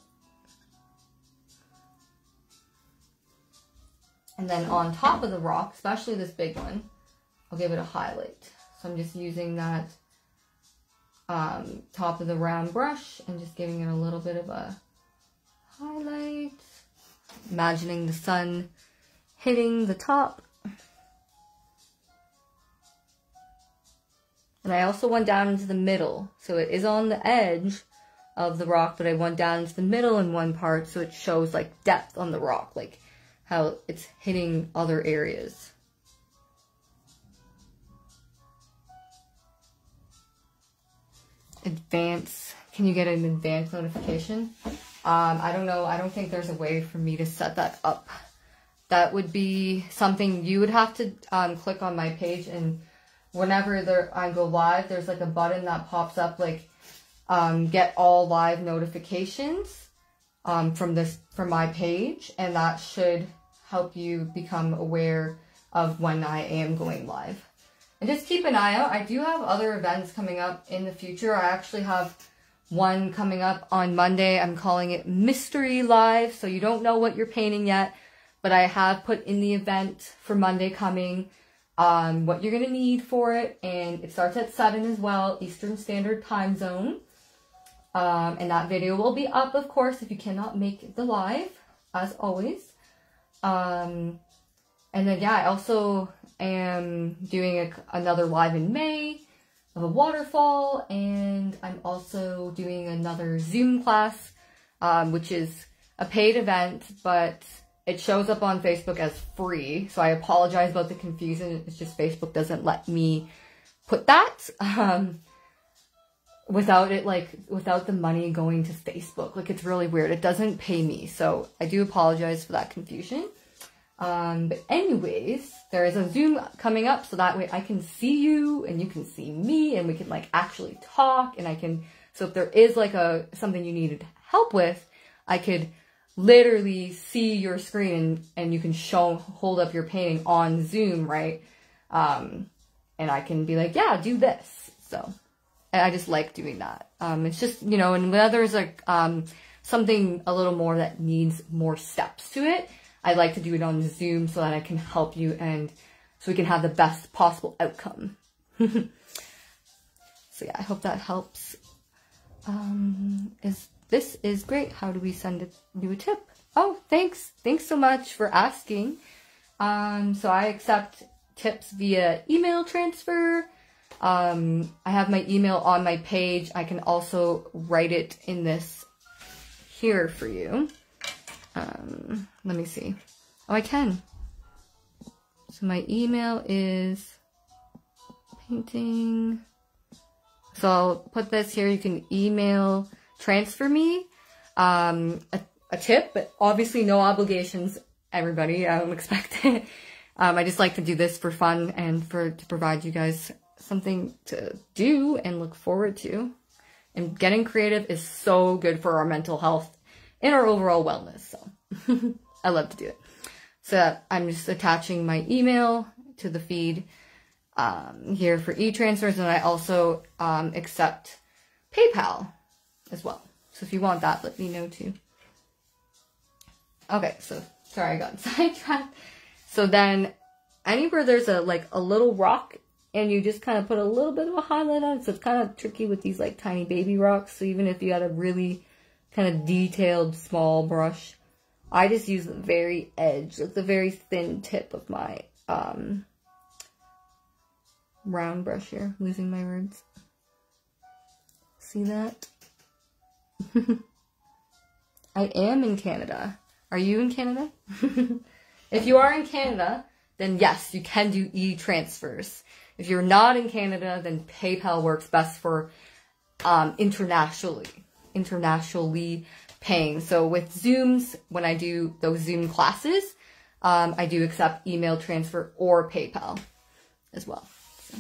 And then on top of the rock, especially this big one, I'll give it a highlight. So I'm just using that um, top of the round brush and just giving it a little bit of a highlight. Imagining the sun hitting the top. And I also went down into the middle. So it is on the edge of the rock, but I went down into the middle in one part so it shows like depth on the rock, like how it's hitting other areas. Advance, can you get an advance notification? Um, I don't know. I don't think there's a way for me to set that up. That would be something you would have to um, click on my page and whenever there, I go live, there's like a button that pops up like um, get all live notifications um, from this from my page and that should help you become aware of when I am going live. And just keep an eye out. I do have other events coming up in the future. I actually have one coming up on Monday. I'm calling it Mystery Live. So you don't know what you're painting yet, but I have put in the event for Monday coming um, what you're going to need for it. And it starts at 7 as well, Eastern Standard Time Zone. Um, and that video will be up, of course, if you cannot make the live, as always. Um, and then, yeah, I also am doing a, another live in May of a waterfall, and I'm also doing another Zoom class, um, which is a paid event, but it shows up on Facebook as free. So I apologize about the confusion. It's just Facebook doesn't let me put that um, without it, like, without the money going to Facebook. Like, it's really weird. It doesn't pay me. So I do apologize for that confusion. Um, but anyways, there is a Zoom coming up so that way I can see you and you can see me and we can like actually talk and I can, so if there is like a, something you needed help with, I could literally see your screen and, and you can show, hold up your painting on Zoom, right? Um, and I can be like, yeah, do this. So, I just like doing that. Um, it's just, you know, and whether there's like, um, something a little more that needs more steps to it, I like to do it on Zoom so that I can help you and so we can have the best possible outcome. so yeah, I hope that helps. Um, is this is great. How do we send a tip? Oh, thanks. Thanks so much for asking. Um, so I accept tips via email transfer. Um, I have my email on my page. I can also write it in this here for you. Um, let me see. Oh, I can. So my email is painting. So I'll put this here. You can email transfer me um, a, a tip, but obviously no obligations, everybody. I don't expect it. Um, I just like to do this for fun and for to provide you guys something to do and look forward to. And getting creative is so good for our mental health and our overall wellness. So I love to do it. So I'm just attaching my email to the feed um, here for e-transfers and I also um, accept PayPal as well. So if you want that, let me know too. Okay, so sorry I got sidetracked. So then anywhere there's a like a little rock and you just kind of put a little bit of a highlight on it. So it's kind of tricky with these like tiny baby rocks. So even if you had a really kind of detailed small brush. I just use the very edge, like the very thin tip of my um, round brush here. losing my words. See that? I am in Canada. Are you in Canada? if you are in Canada, then yes, you can do e-transfers. If you're not in Canada, then PayPal works best for um, internationally, internationally paying. So with Zooms, when I do those Zoom classes, um, I do accept email transfer or PayPal as well. So,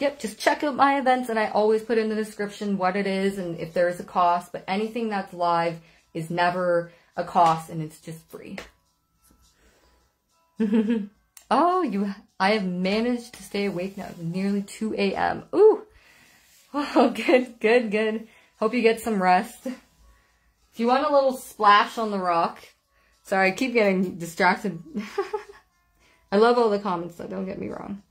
yep, just check out my events and I always put in the description what it is and if there is a cost, but anything that's live is never a cost and it's just free. oh, you, I have managed to stay awake now. It's nearly 2 a.m. Ooh. Oh, good, good, good. Hope you get some rest. If you want a little splash on the rock, sorry, I keep getting distracted. I love all the comments though, don't get me wrong.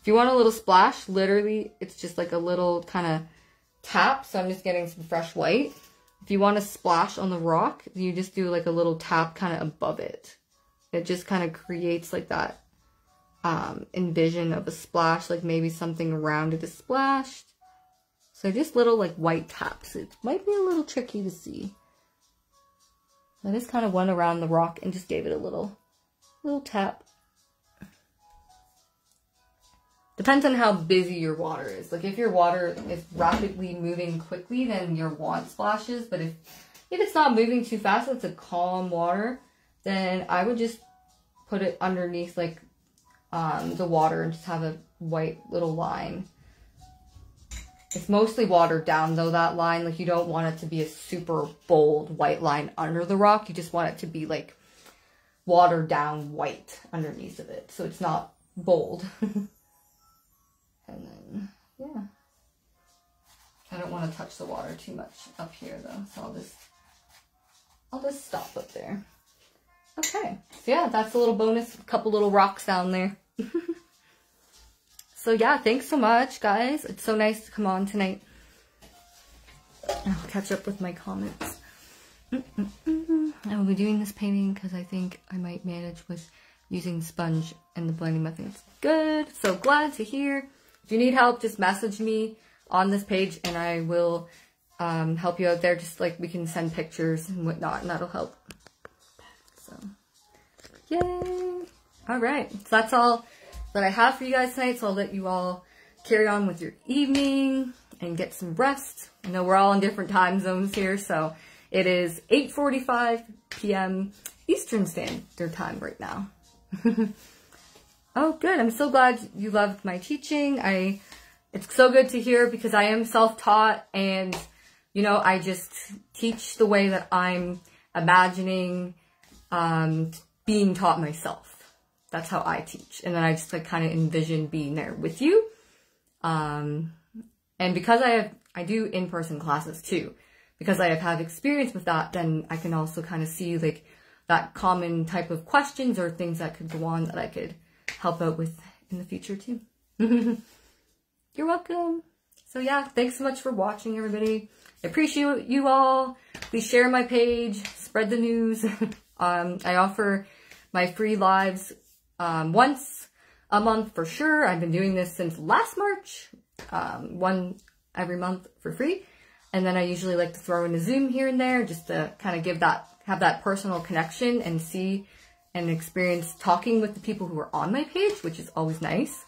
If you want a little splash, literally, it's just like a little kind of tap. So I'm just getting some fresh white. If you want to splash on the rock, you just do like a little tap kind of above it. It just kind of creates like that um, envision of a splash, like maybe something rounded is splashed. So just little like white taps. It might be a little tricky to see. I just kind of went around the rock and just gave it a little, little tap. Depends on how busy your water is. Like if your water is rapidly moving quickly, then your want splashes. But if, if it's not moving too fast, it's a calm water, then I would just put it underneath like um, the water and just have a white little line. It's mostly watered down though, that line. Like you don't want it to be a super bold white line under the rock. You just want it to be like watered down white underneath of it. So it's not bold. and then, yeah. I don't want to touch the water too much up here though. So I'll just, I'll just stop up there. Okay. So yeah, that's a little bonus. A couple little rocks down there. So yeah, thanks so much, guys. It's so nice to come on tonight. I'll catch up with my comments. Mm -mm -mm. I will be doing this painting because I think I might manage with using sponge and the blending method. It's good. So glad to hear. If you need help, just message me on this page and I will um, help you out there. Just like we can send pictures and whatnot and that'll help. So, yay. All right. So that's all that I have for you guys tonight, so I'll let you all carry on with your evening and get some rest. I know we're all in different time zones here, so it is 8.45 p.m. Eastern Standard Time right now. oh, good. I'm so glad you loved my teaching. I, It's so good to hear because I am self-taught and, you know, I just teach the way that I'm imagining um, being taught myself. That's how I teach. And then I just like kind of envision being there with you. Um, and because I have, I do in-person classes too, because I have had experience with that, then I can also kind of see like that common type of questions or things that could go on that I could help out with in the future too. You're welcome. So yeah, thanks so much for watching everybody. I appreciate you all. Please share my page, spread the news. um, I offer my free lives um, once a month for sure. I've been doing this since last March, um, one every month for free. And then I usually like to throw in a Zoom here and there just to kind of give that, have that personal connection and see and experience talking with the people who are on my page, which is always nice.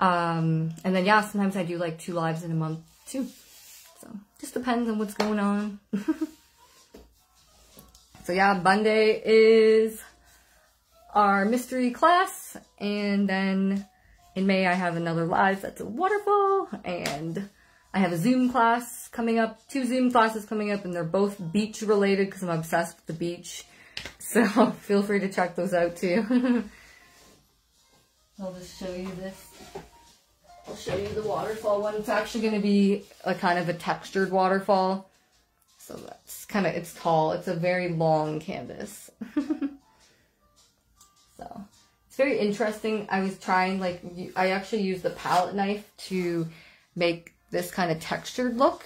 Um, and then yeah, sometimes I do like two lives in a month too. So just depends on what's going on. so yeah, Monday is our mystery class. And then in May, I have another live that's a waterfall. And I have a Zoom class coming up, two Zoom classes coming up, and they're both beach related because I'm obsessed with the beach. So feel free to check those out too. I'll just show you this. I'll show you the waterfall one. It's actually going to be a kind of a textured waterfall. So that's kind of, it's tall. It's a very long canvas. So it's very interesting. I was trying, like, I actually used the palette knife to make this kind of textured look.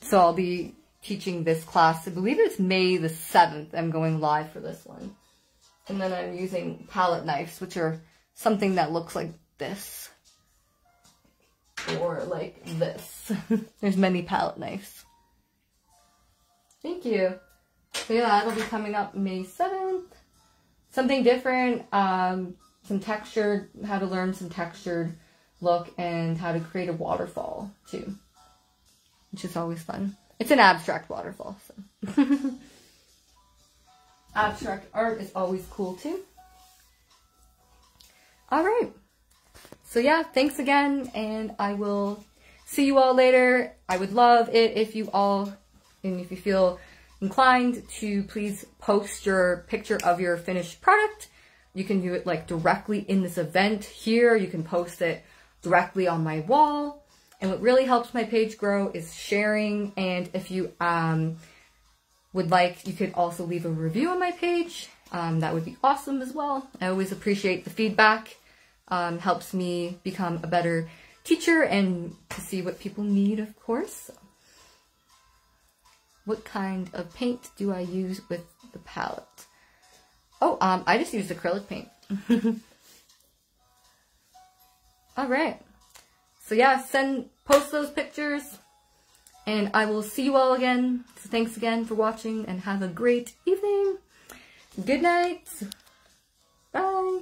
So I'll be teaching this class. I believe it's May the 7th. I'm going live for this one. And then I'm using palette knives, which are something that looks like this. Or like this. There's many palette knives. Thank you. So yeah, that'll be coming up May 7th. Something different, um, some textured, how to learn some textured look and how to create a waterfall too, which is always fun. It's an abstract waterfall. So. abstract art is always cool too. All right. So yeah, thanks again, and I will see you all later. I would love it if you all, and if you feel inclined to please post your picture of your finished product. You can do it like directly in this event here. You can post it directly on my wall. And what really helps my page grow is sharing. And if you um, would like, you could also leave a review on my page. Um, that would be awesome as well. I always appreciate the feedback. Um, helps me become a better teacher and to see what people need, of course. What kind of paint do I use with the palette? Oh, um, I just used acrylic paint. All right. So yeah, send, post those pictures and I will see you all again. So thanks again for watching and have a great evening. Good night. Bye.